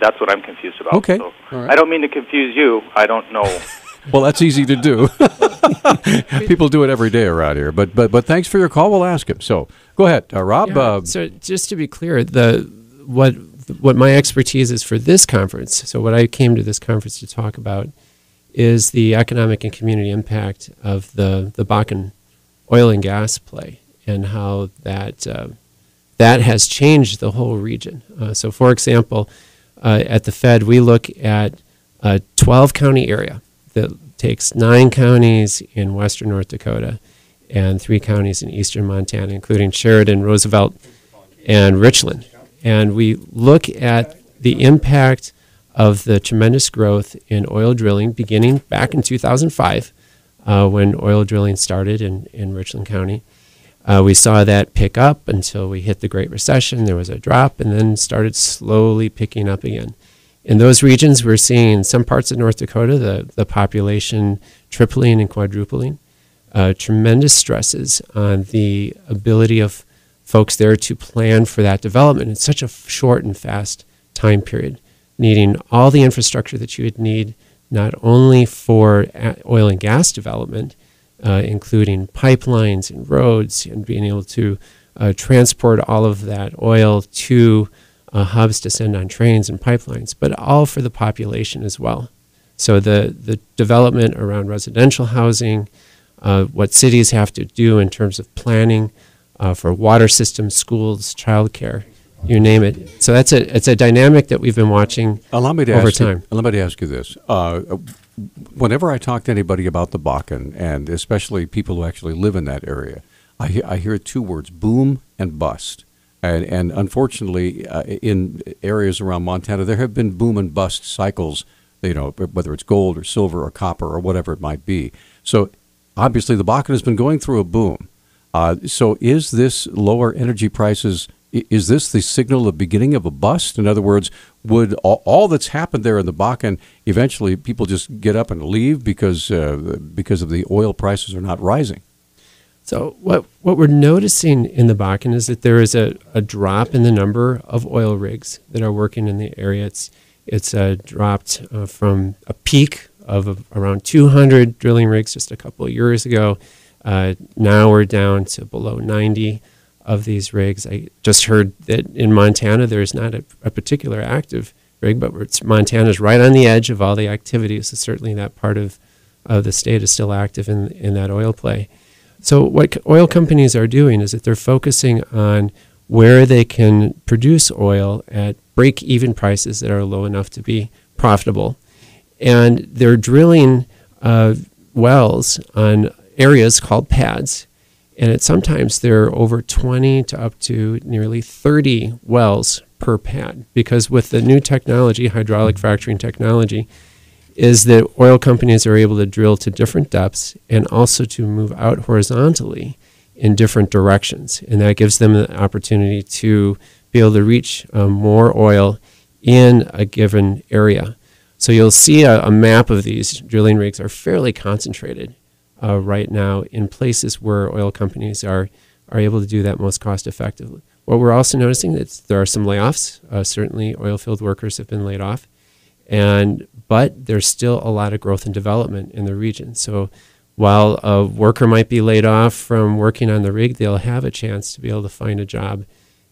That's what I'm confused about. Okay. So right. I don't mean to confuse you. I don't know. well, that's easy to do. People do it every day around here. But but but thanks for your call. We'll ask him. So go ahead, uh, Rob. Yeah, uh, so just to be clear, the what what my expertise is for this conference. So what I came to this conference to talk about is the economic and community impact of the the Bakken oil and gas play and how that uh, that has changed the whole region. Uh, so, for example, uh, at the Fed, we look at a 12 county area that takes nine counties in western North Dakota and three counties in eastern Montana, including Sheridan, Roosevelt, and Richland. And we look at the impact of the tremendous growth in oil drilling beginning back in 2005 uh, when oil drilling started in, in Richland County uh, we saw that pick up until we hit the Great Recession. There was a drop and then started slowly picking up again. In those regions, we're seeing some parts of North Dakota, the, the population tripling and quadrupling, uh, tremendous stresses on the ability of folks there to plan for that development in such a short and fast time period, needing all the infrastructure that you would need not only for oil and gas development, uh, including pipelines and roads, and being able to uh, transport all of that oil to uh, hubs to send on trains and pipelines, but all for the population as well. So the, the development around residential housing, uh, what cities have to do in terms of planning uh, for water systems, schools, childcare, you name it. So that's a it's a dynamic that we've been watching allow me to over ask time. You, allow me to ask you this: uh, whenever I talk to anybody about the Bakken, and especially people who actually live in that area, I, I hear two words: boom and bust. And, and unfortunately, uh, in areas around Montana, there have been boom and bust cycles. You know, whether it's gold or silver or copper or whatever it might be. So, obviously, the Bakken has been going through a boom. Uh, so, is this lower energy prices is this the signal of beginning of a bust? In other words, would all, all, that's happened there in the Bakken eventually people just get up and leave because uh, because of the oil prices are not rising? So what what we're noticing in the Bakken is that there is a, a drop in the number of oil rigs that are working in the area. It's it's uh, dropped uh, from a peak of around 200 drilling rigs just a couple of years ago. Uh, now we're down to below 90 of these rigs. I just heard that in Montana there's not a, a particular active rig, but Montana's right on the edge of all the activities. So certainly that part of, of the state is still active in, in that oil play. So what oil companies are doing is that they're focusing on where they can produce oil at break-even prices that are low enough to be profitable, and they're drilling uh, wells on areas called pads and sometimes there are over 20 to up to nearly 30 wells per pad because with the new technology, hydraulic fracturing technology, is that oil companies are able to drill to different depths and also to move out horizontally in different directions. And that gives them the opportunity to be able to reach um, more oil in a given area. So you'll see a, a, map of these drilling rigs are fairly concentrated uh, right now in places where oil companies are are able to do that most cost effectively. What we're also noticing is there are some layoffs. Uh, certainly, oil field workers have been laid off, and but there's still a lot of growth and development in the region. So while a worker might be laid off from working on the rig, they'll have a chance to be able to find a job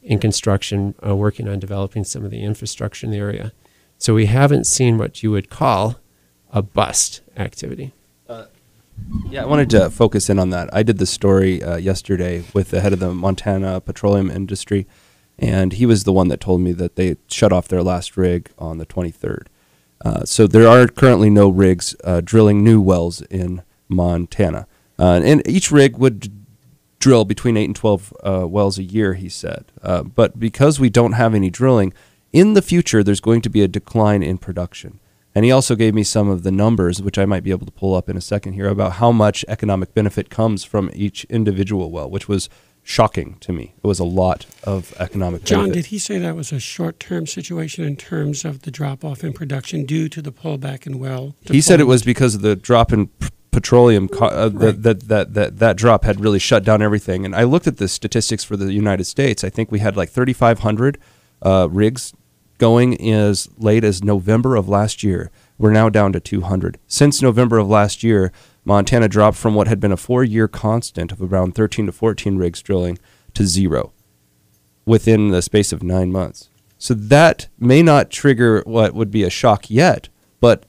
in construction, uh, working on developing some of the infrastructure in the area. So we haven't seen what you would call a bust activity. Yeah, I wanted to focus in on that. I did the story uh, yesterday with the head of the Montana petroleum industry, and he was the one that told me that they shut off their last rig on the 23rd. Uh, so there are currently no rigs uh, drilling new wells in Montana. Uh, and each rig would drill between 8 and 12 uh, wells a year, he said. Uh, but because we don't have any drilling, in the future, there's going to be a decline in production. And he also gave me some of the numbers, which I might be able to pull up in a second here, about how much economic benefit comes from each individual well, which was shocking to me. It was a lot of economic John, benefit. did he say that was a short term situation in terms of the drop off in production due to the pullback in well? He said it was because of the drop in p- petroleum, co- uh, that, that, that, that, that drop had really shut down everything. And I looked at the statistics for the United States. I think we had like 3,500 uh, rigs going as late as November of last year. We're now down to 200. Since November of last year, Montana dropped from what had been a four year constant of around 13 to 14 rigs drilling to zero within the space of nine months. So that may not trigger what would be a shock yet, but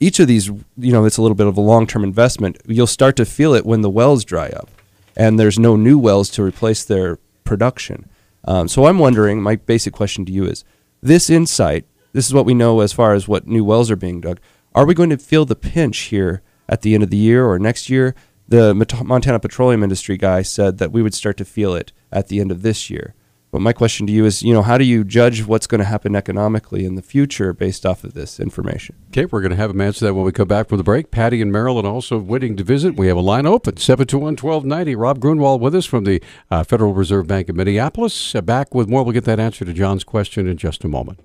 each of these, you know, it's a little bit of a long term investment. You'll start to feel it when the wells dry up and there's no new wells to replace their production. Um, so I'm wondering, my basic question to you is this insight, this is what we know as far as what new wells are being dug. Are we going to feel the pinch here at the end of the year or next year? The Montana Petroleum Industry guy said that we would start to feel it at the end of this year. But my question to you is, you know, how do you judge what's going to happen economically in the future based off of this information? Okay, we're going to have him answer that when we come back from the break. Patty and Marilyn also waiting to visit. We have a line open, 721 1290. Rob Grunewald with us from the uh, Federal Reserve Bank of Minneapolis. Uh, back with more. We'll get that answer to John's question in just a moment.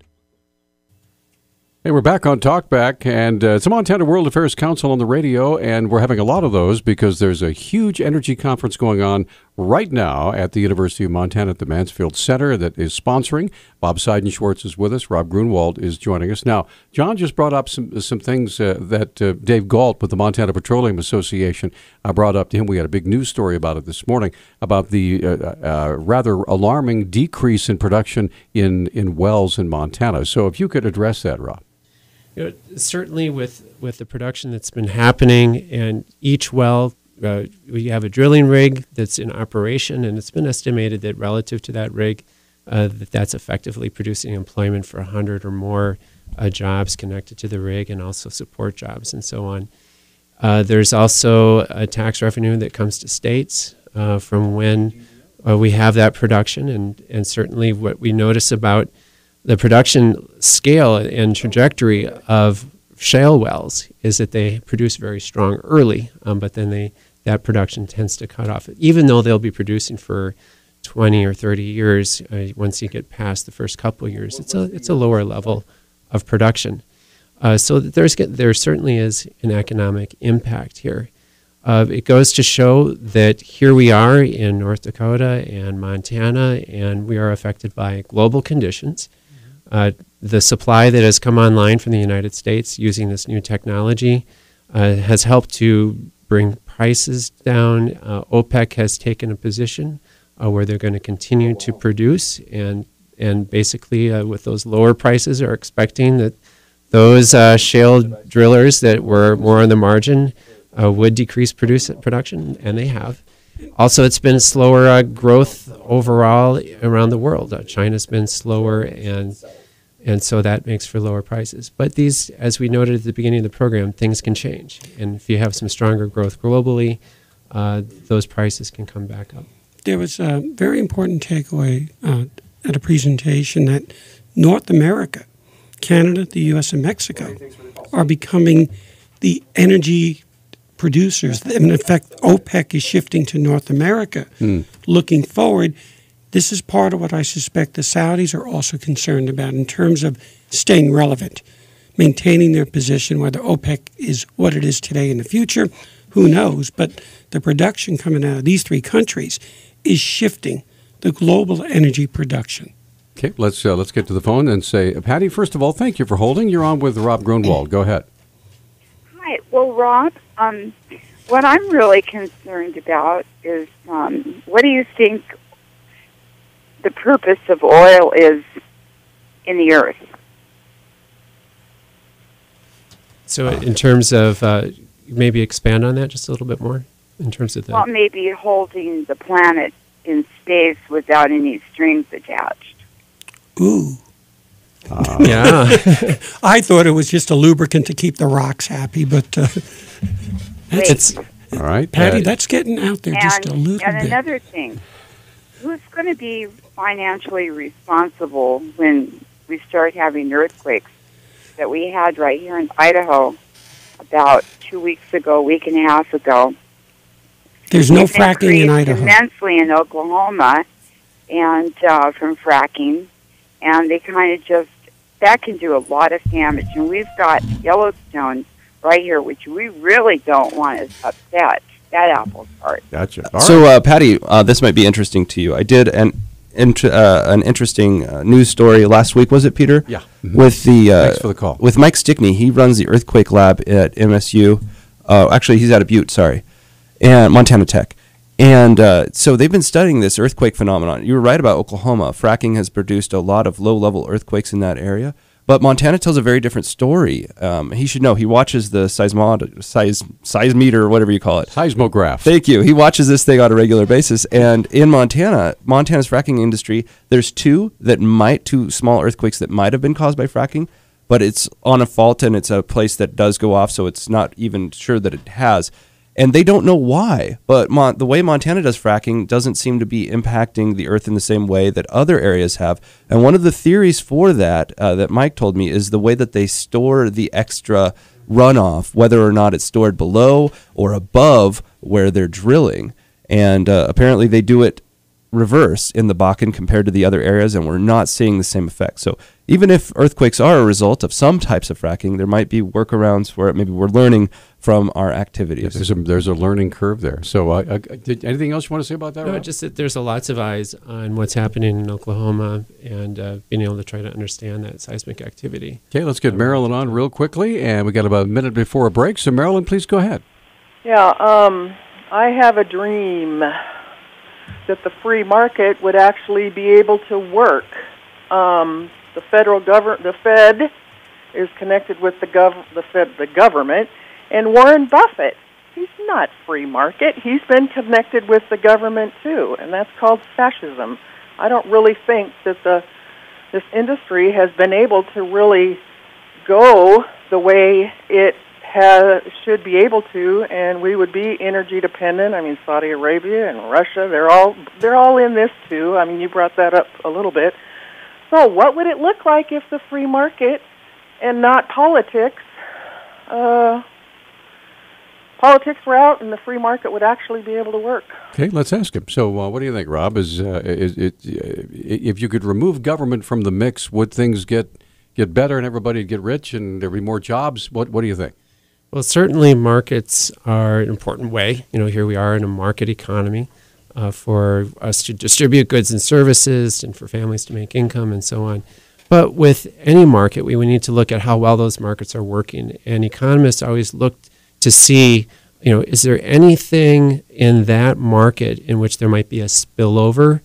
Hey, we're back on Talkback, and uh, it's the Montana World Affairs Council on the radio, and we're having a lot of those because there's a huge energy conference going on right now at the University of Montana at the Mansfield Center that is sponsoring. Bob Seidenschwartz is with us. Rob Grunewald is joining us. Now, John just brought up some some things uh, that uh, Dave Galt with the Montana Petroleum Association uh, brought up to him. We had a big news story about it this morning about the uh, uh, rather alarming decrease in production in, in wells in Montana. So if you could address that, Rob. You know, certainly with, with the production that's been happening, and each well, uh, we have a drilling rig that's in operation, and it's been estimated that relative to that rig, uh, that that's effectively producing employment for 100 or more uh, jobs connected to the rig and also support jobs and so on. Uh, there's also a tax revenue that comes to states uh, from when uh, we have that production, and, and certainly what we notice about the production scale and trajectory of shale wells is that they produce very strong early, um, but then they that production tends to cut off. Even though they'll be producing for 20 or 30 years, uh, once you get past the first couple of years, it's a it's a lower level of production. Uh, so there's there certainly is an economic impact here. Uh, it goes to show that here we are in North Dakota and Montana, and we are affected by global conditions. Uh, the supply that has come online from the United States using this new technology uh, has helped to bring prices down. Uh, OPEC has taken a position uh, where they're going to continue to produce, and and basically uh, with those lower prices, are expecting that those uh, shale drillers that were more on the margin would decrease produce production, and they have. Also, it's been slower growth overall around the world. China's been slower and and so that makes for lower prices. But these, as we noted at the beginning of the program, things can change, and if you have some stronger growth globally, uh, those prices can come back up. There was a very important takeaway uh, at a presentation that North America, Canada, the U.S., and Mexico are becoming the energy producers. And in effect, OPEC is shifting to North America. Mm. Looking forward, this is part of what I suspect the Saudis are also concerned about in terms of staying relevant, maintaining their position, whether OPEC is what it is today in the future, who knows? But the production coming out of these three countries is shifting the global energy production. Okay, let's uh, let's get to the phone and say, Patty. First of all, thank you for holding. You're on with Rob Grunewald. Go ahead. Hi. Well, Rob, um, what I'm really concerned about is um, what do you think the purpose of oil is in the earth? So, in terms of uh, maybe expand on that just a little bit more in terms of the. Well, maybe holding the planet in space without any strings attached. Ooh. yeah. I thought it was just a lubricant to keep the rocks happy, but uh, that's, It's All right, Patty, Uh, that's getting out there just a and, little and bit. another thing, who's going to be financially responsible when we start having earthquakes that we had right here in Idaho about two weeks ago, a week and a half ago? There's no It's fracking in Idaho. Immensely in Oklahoma, and uh, from fracking, and they kind of just that can do a lot of damage. And we've got Yellowstone right here, which we really don't want to upset that apple cart. gotcha. All so, right. uh, Patty, uh, this might be interesting to you. I did an int- uh, an interesting uh, news story last week. Was it Peter? Yeah. Mhm. With the uh, Thanks for the call. with Mike Stickney. He runs the earthquake lab at MSU. Uh, actually, he's out of Butte. Sorry, and Montana Tech. And uh, so they've been studying this earthquake phenomenon. You were right about Oklahoma. Fracking has produced a lot of low level earthquakes in that area. But Montana tells a very different story. Um, he should know. He watches the seismod, seis, seismeter, or whatever you call it. Seismograph. Thank you. He watches this thing on a regular basis. And in Montana, Montana's fracking industry, there's two that might, two small earthquakes that might have been caused by fracking, but it's on a fault and it's a place that does go off, so it's not even sure that it has. And they don't know why. But Mon- the way Montana does fracking doesn't seem to be impacting the earth in the same way that other areas have. And one of the theories for that, uh, that Mike told me, is the way that they store the extra runoff, whether or not it's stored below or above where they're drilling. And uh, apparently they do it reverse in the Bakken compared to the other areas, and we're not seeing the same effect. So even if earthquakes are a result of some types of fracking, there might be workarounds for it. Maybe we're learning from our activities. There's a, there's a learning curve there. So, uh, uh, did, anything else you want to say about that? No, Rob? just that there's a lots of eyes on what's happening in Oklahoma and uh, being able to try to understand that seismic activity. okay, let's get Marilyn on real quickly, and we got about a minute before a break. So, Marilyn, please go ahead. Yeah, um, I have a dream that the free market would actually be able to work. Um, the federal government, the Fed, is connected with the gov- the Fed, the government, and Warren Buffett. He's not free market. He's been connected with the government too, and that's called fascism. I don't really think that the this industry has been able to really go the way it has, should be able to, and we would be energy dependent. I mean, Saudi Arabia and Russia, they're all in this too. I mean, you brought that up a little bit. So, what would it look like if the free market and not politics, uh, politics were out and the free market would actually be able to work? Okay, let's ask him. So, uh, what do you think, Rob? Is, uh, is it uh, if you could remove government from the mix, would things get get better and everybody get rich and there be more jobs? What What do you think? Well, certainly markets are an important way. You know, here we are in a market economy uh, for us to distribute goods and services and for families to make income and so on. But with any market, we, we need to look at how well those markets are working. And economists always look to see, you know, is there anything in that market in which there might be a spillover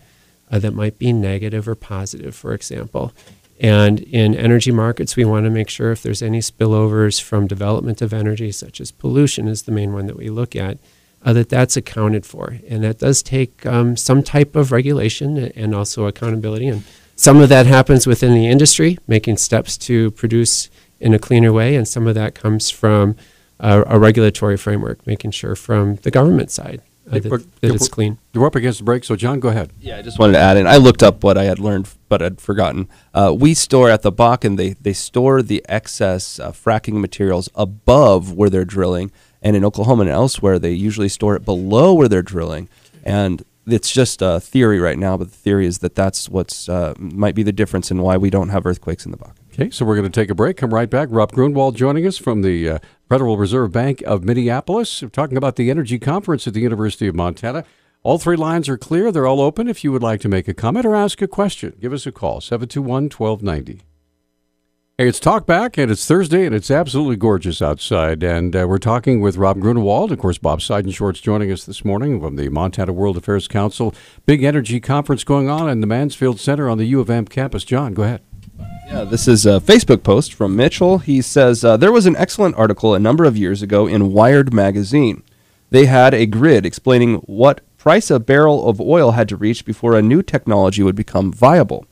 uh, that might be negative or positive, for example. And in energy markets, we want to make sure if there's any spillovers from development of energy, such as pollution, is the main one that we look at, uh, that that's accounted for. And that does take um, some type of regulation and also accountability. And some of that happens within the industry, making steps to produce in a cleaner way, and some of that comes from uh, a regulatory framework, making sure from the government side uh, Hey, that, we're- that it's clean. We're up against the break, so John, go ahead. Yeah, I just wanted to add in. I looked up what I had learned, but I'd forgotten. Uh, we store at the Bakken. They they store the excess uh, fracking materials above where they're drilling, and in Oklahoma and elsewhere, they usually store it below where they're drilling. And it's just a theory right now, but the theory is that that's what's uh, might be the difference in why we don't have earthquakes in the Bakken. Okay, so we're going to take a break. Come right back. Rob Grunewald joining us from the uh, Federal Reserve Bank of Minneapolis. We're talking about the energy conference at the University of Montana. All three lines are clear. They're all open. If you would like to make a comment or ask a question, give us a call 721 1290. Hey, it's Talkback, and it's Thursday, and it's absolutely gorgeous outside. And uh, we're talking with Rob Grunewald. Of course, Bob Seidenshort's joining us this morning from the Montana World Affairs Council. Big energy conference going on in the Mansfield Center on the U of M campus. John, go ahead. Yeah, this is a Facebook post from Mitchell. He says uh, there was an excellent article a number of years ago in Wired magazine. They had a grid explaining what price a barrel of oil had to reach before a new technology would become viable.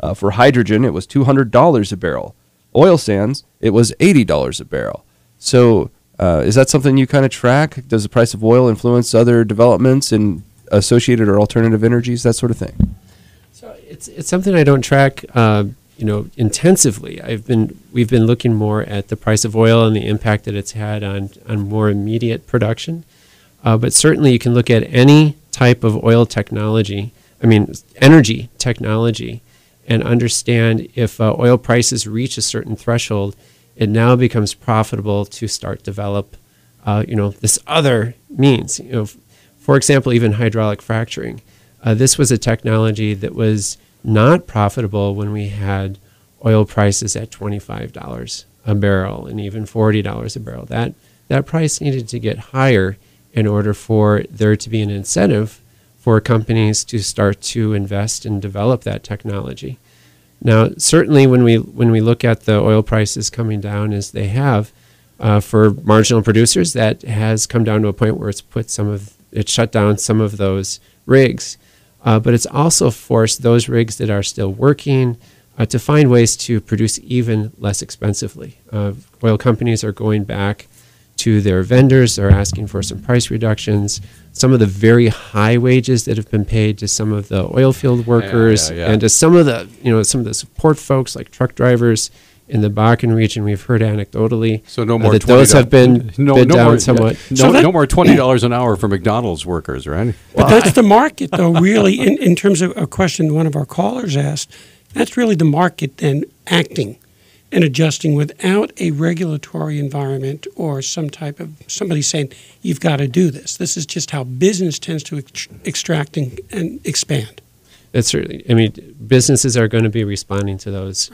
Uh, for hydrogen, it was $200 a barrel. Oil sands, it was $80 a barrel. So, uh, is that something you kind of track? Does the price of oil influence other developments in associated or alternative energies, that sort of thing? So it's it's something I don't track, uh, you know, intensively. I've been we've been looking more at the price of oil and the impact that it's had on on more immediate production. Uh, but certainly, you can look at any type of oil technology. I mean, energy technology and understand if uh, oil prices reach a certain threshold, it now becomes profitable to start develop, uh, you know, this other means. You know, f- for example, even hydraulic fracturing. Uh, this was a technology that was not profitable when we had oil prices at twenty-five dollars a barrel and even forty dollars a barrel. That that price needed to get higher in order for there to be an incentive for companies to start to invest and develop that technology. Now, certainly, when we when we look at the oil prices coming down as they have uh, for marginal producers, that has come down to a point where it's put some of it shut down some of those rigs, uh, but it's also forced those rigs that are still working uh, to find ways to produce even less expensively. Uh, oil companies are going back to their vendors. They're asking for some price reductions. Some of the very high wages that have been paid to some of the oil field workers yeah, yeah. and to some of the you know some of the support folks like truck drivers in the Bakken region. We've heard anecdotally So no uh, more that those $20 have been no, bid no down more, somewhat. No, So that- no more twenty dollars an hour for McDonald's workers, right? But that's the market, though, really, in, in terms of a question one of our callers asked. That's really the market then acting and adjusting without a regulatory environment or some type of somebody saying, you've got to do this. This is just how business tends to ex- extract and, and expand. That's certainly. I mean, businesses are going to be responding to those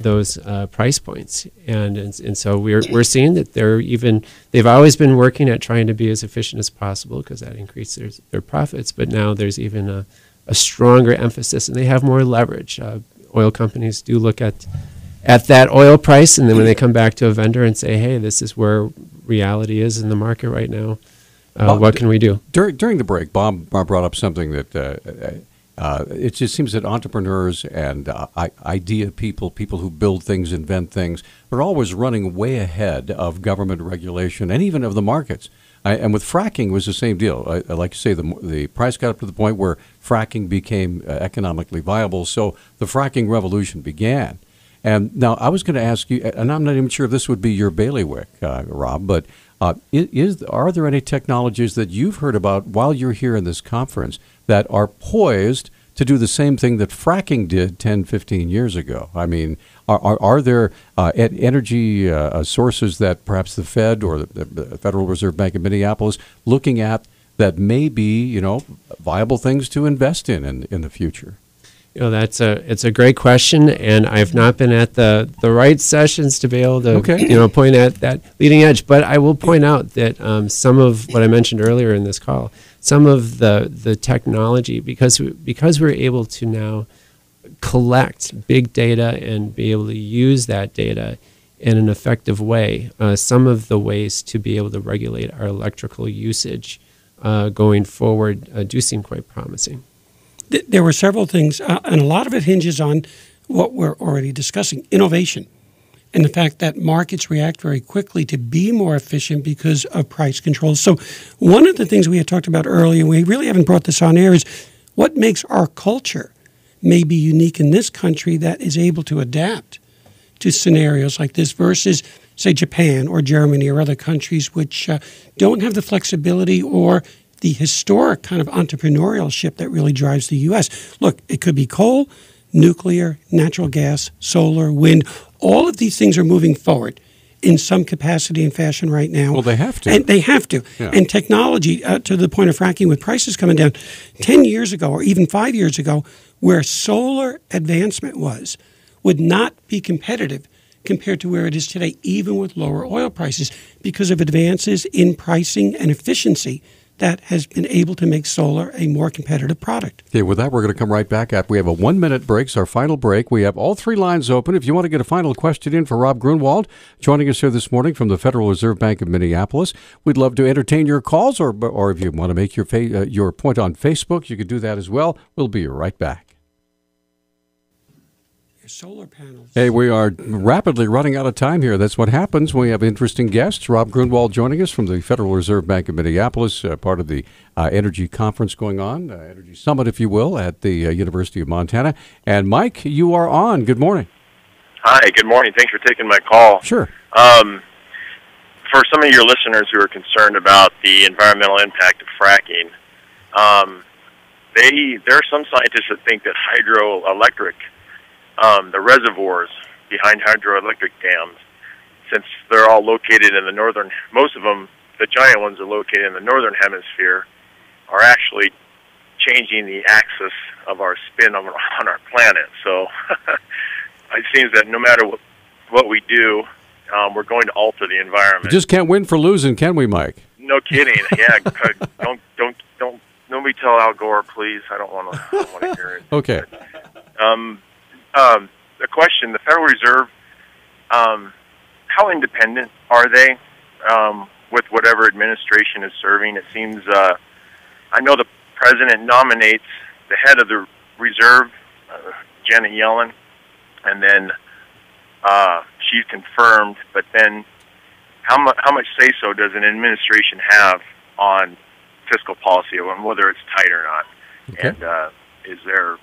those uh, price points, and, and and so we're we're seeing that they're even they've always been working at trying to be as efficient as possible because that increases their, their profits. But now there's even a, a stronger emphasis, and they have more leverage. Uh, oil companies do look at at that oil price, and then when they come back to a vendor and say, "Hey, this is where reality is in the market right now," uh, Bob, what can we do? During, during the break, Bob, Bob brought up something that uh, it just seems that entrepreneurs and uh, idea people, people who build things, invent things, are always running way ahead of government regulation and even of the markets. I, and with fracking was the same deal. I, I like to say the the price got up to the point where fracking became uh, economically viable, so the fracking revolution began. And now I was going to ask you, and I'm not even sure if this would be your bailiwick, uh, Rob, but uh, is are there any technologies that you've heard about while you're here in this conference that are poised to do the same thing that fracking did 10, 15 years ago? I mean, are, are, are there uh, energy uh, uh, sources that perhaps the Fed or the, Federal Reserve Bank of Minneapolis looking at that may be, you know, viable things to invest in in, in the future? You know, that's a it's a great question, and I've not been at the the right sessions to be able to Okay. you know point at that leading edge. But I will point out that um, some of what I mentioned earlier in this call, some of the the technology because we, because we're able to now collect big data and be able to use that data in an effective way. Uh, some of the ways to be able to regulate our electrical usage uh, going forward uh, do seem quite promising. Th- there were several things, uh, and a lot of it hinges on what we're already discussing innovation and the fact that markets react very quickly to be more efficient because of price controls. So, one of the things we had talked about earlier, we really haven't brought this on air, is what makes our culture maybe unique in this country that is able to adapt to scenarios like this versus, say, Japan or Germany or other countries which uh, don't have the flexibility or the historic kind of entrepreneurship that really drives the U.S. Look, it could be coal, nuclear, natural gas, solar, wind. All of these things are moving forward. in some capacity and fashion right now. Well, they have to. And they have to. Yeah. And technology, uh, to the point of fracking, with prices coming down, 10 years ago or even five years ago, where solar advancement was, would not be competitive compared to where it is today, even with lower oil prices, because of advances in pricing and efficiency that has been able to make solar a more competitive product. Okay, with that, we're going to come right back up. We have a one minute break, it's our final break. We have all three lines open. If you want to get a final question in for Rob Grunewald, joining us here this morning from the Federal Reserve Bank of Minneapolis, we'd love to entertain your calls, or, or if you want to make your, fa- uh, your point on Facebook, you can do that as well. We'll be right back. Solar panels. Hey, we are rapidly running out of time here. That's what happens when we have interesting guests. Rob Grunewald joining us from the Federal Reserve Bank of Minneapolis, uh, part of the uh, energy conference going on, uh, energy summit, if you will, at the uh, University of Montana. And Mike, you are on. Good morning. Hi, good morning. Thanks for taking my call. Sure. Um, for some of your listeners who are concerned about the environmental impact of fracking, um, they there are some scientists that think that hydroelectric, um, the reservoirs behind hydroelectric dams, since they're all located in the northern, most of them, the giant ones are located in the northern hemisphere, are actually changing the axis of our spin on, on our planet. So it seems that no matter what, what we do, um, we're going to alter the environment. We just can't win for losing, can we, Mike? No kidding. Yeah, don't don't don't nobody tell Al Gore, please. I don't want to. Want to hear it. Okay. Um, um, the question: The Federal Reserve, um, how independent are they um, with whatever administration is serving? It seems. Uh, I know the president nominates the head of the reserve, uh, Janet Yellen, and then uh, she's confirmed. But then, how much how much say so does an administration have on fiscal policy, on whether it's tight or not? Okay. And uh, is there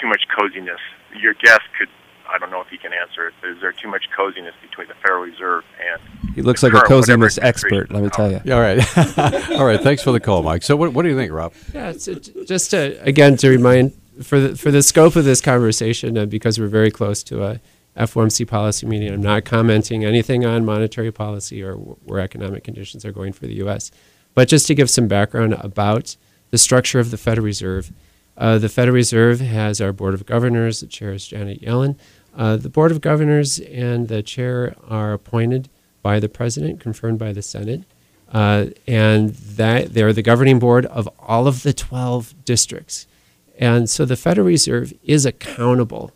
too much coziness? Your guest could. I don't know if he can answer it, but is there too much coziness between the Federal Reserve and He looks the like a current coziness expert, let me tell you. Yeah, all right. all right. Thanks for the call, Mike. So, what, what do you think, Rob? Yeah, so j- just to again to remind for the for the scope of this conversation, uh, because we're very close to a FOMC policy meeting, I'm not commenting anything on monetary policy or wh- where economic conditions are going for the U.S. But just to give some background about the structure of the Federal Reserve, uh, the Federal Reserve has our Board of Governors. The chair is Janet Yellen. Uh, the Board of Governors and the chair are appointed by the president, confirmed by the Senate. Uh, and that they're the governing board of all of the 12 districts. And so the Federal Reserve is accountable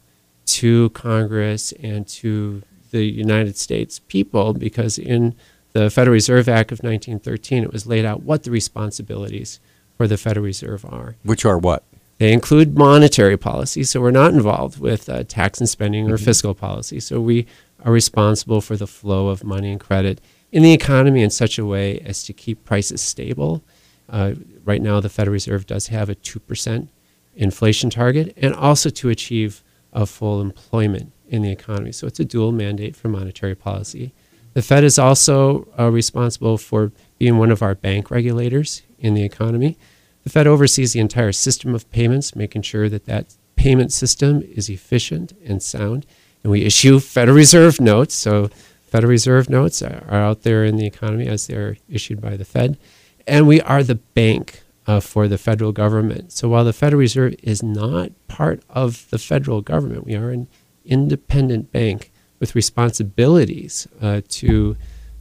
to Congress and to the United States people because in the Federal Reserve Act of 1913, it was laid out what the responsibilities for the Federal Reserve are. Which are what? They include monetary policy, so we're not involved with uh, tax and spending or Mhm. fiscal policy. So we are responsible for the flow of money and credit in the economy in such a way as to keep prices stable. Uh, right now, the Federal Reserve does have a 2% inflation target and also to achieve a full employment in the economy. So it's a dual mandate for monetary policy. The Fed is also uh, responsible for being one of our bank regulators in the economy. The Fed oversees the entire system of payments, making sure that that payment system is efficient and sound. And we issue Federal Reserve notes. So Federal Reserve notes are, out there in the economy as they're issued by the Fed. And we are the bank uh, for the federal government. So while the Federal Reserve is not part of the federal government, we are an independent bank with responsibilities uh, to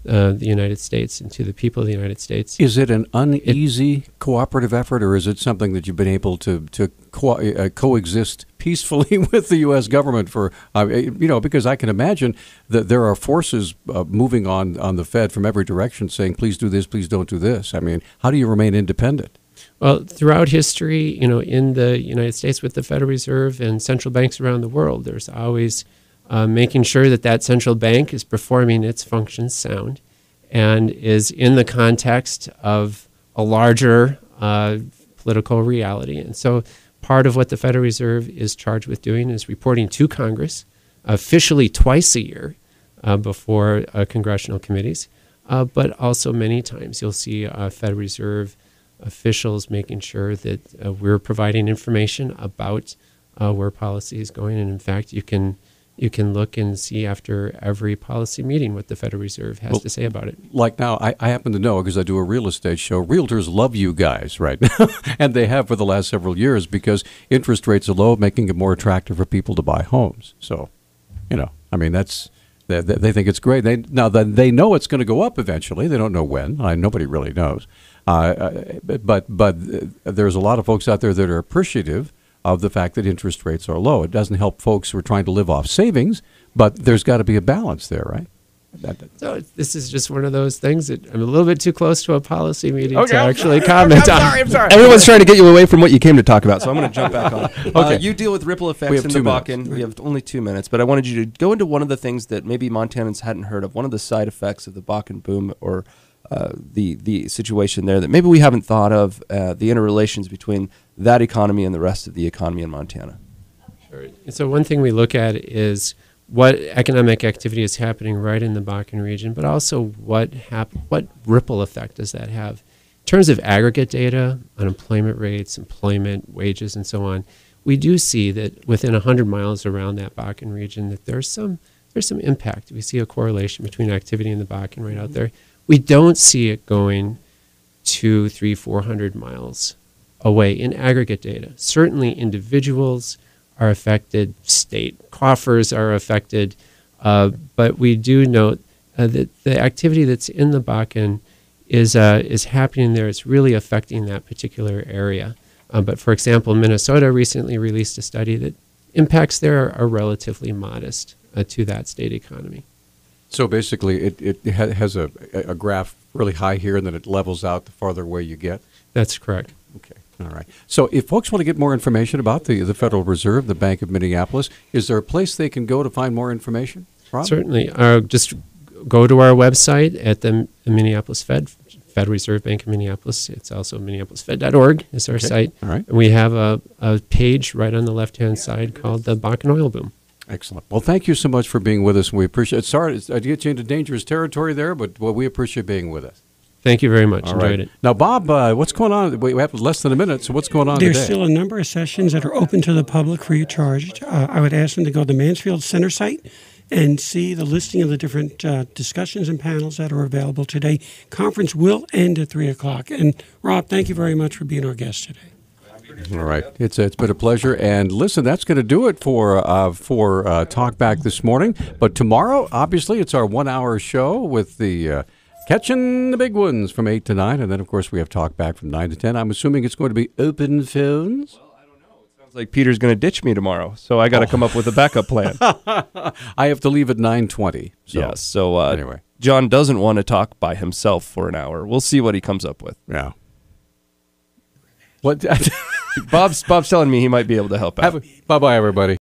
uh, the United States and to the people of the United States. Is it an uneasy cooperative effort, or is it something that you've been able to to co- uh, coexist peacefully with the U.S. government for? Uh, you know, because I can imagine that there are forces uh, moving on on the Fed from every direction, saying, "Please do this, please don't do this." I mean, how do you remain independent? Well, throughout history, you know, in the United States with the Federal Reserve and central banks around the world, there's always uh, making sure that that central bank is performing its functions sound and is in the context of a larger uh, political reality. And so part of what the Federal Reserve is charged with doing is reporting to Congress officially twice a year uh, before uh, congressional committees, uh, but also many times you'll see uh, Federal Reserve officials making sure that uh, we're providing information about uh, where policy is going. And in fact, you can you can look and see after every policy meeting what the Federal Reserve has Well, to say about it. Like now, I, I happen to know because I do a real estate show. Realtors love you guys right now, and they have for the last several years because interest rates are low, making it more attractive for people to buy homes. So, you know, I mean, that's they, they think it's great. They now that they know it's going to go up eventually. They don't know when. I, nobody really knows. Uh, uh, but but uh, there's a lot of folks out there that are appreciative of the fact that interest rates are low. It doesn't help folks who are trying to live off savings, but there's got to be a balance there, right? That- that- So this is just one of those things that I'm a little bit too close to a policy meeting Okay, to I'm actually sorry. comment I'm on. sorry, I'm sorry. Everyone's trying to get you away from what you came to talk about, so I'm going to jump back on. Uh, Okay. you deal with ripple effects in two the minutes. Bakken. We have only two minutes, but I wanted you to go into one of the things that maybe Montanans hadn't heard of. One of the side effects of the Bakken boom, or uh, the the situation there that maybe we haven't thought of. Uh, the interrelations between that economy and the rest of the economy in Montana. Sure. So one thing we look at is what economic activity is happening right in the Bakken region, but also what hap- what ripple effect does that have? In terms of aggregate data, unemployment rates, employment, wages, and so on, we do see that within 100 miles around that Bakken region that there's some there's some impact. We see a correlation between activity in the Bakken right out there. We don't see it going two, three, four hundred miles away in aggregate data. Certainly, individuals are affected, state coffers are affected, uh, but we do note uh, that the activity that's in the Bakken is uh, is happening there. It's really affecting that particular area. Uh, but for example, Minnesota recently released a study that impacts there are, are relatively modest uh, to that state economy. So basically, it, it has a, a graph really high here, and then it levels out the farther away you get. That's correct. Okay, all right. So if folks want to get more information about the, the Federal Reserve, the Bank of Minneapolis, is there a place they can go to find more information? Rob? Certainly. Uh, just go to our website at the Minneapolis Fed, Federal Reserve Bank of Minneapolis. It's also minneapolisfed.org is our Okay. site. All right. And we have a, a page right on the left-hand side called the Bakken Oil Boom. Excellent. Well, thank you so much for being with us, and we appreciate. It. Sorry to get you into dangerous territory there, but well, we appreciate being with us. Thank you very much. All Enjoyed right. it. Now, Bob, uh, what's going on? We have less than a minute, so what's going on There's today? still a number of sessions that are open to the public free of charge. Uh, I would ask them to go to the Mansfield Center site and see the listing of the different uh, discussions and panels that are available today. Conference will end at 3 o'clock. And Rob, thank you very much for being our guest today. All right, it's it's been a pleasure. And listen, that's going to do it for uh, for uh, Talkback this morning. But tomorrow, obviously, it's our one hour show with the uh, catching the big ones from eight to nine, and then of course we have Talkback from nine to ten. I'm assuming it's going to be open phones. Well, I don't know. It sounds like Peter's going to ditch me tomorrow, so I got to come up with a backup plan. I have to leave at nine twenty. So yes. So uh, anyway. John doesn't want to talk by himself for an hour. We'll see what he comes up with. yeah. What? Bob's Bob's telling me he might be able to help out. bye bye, everybody.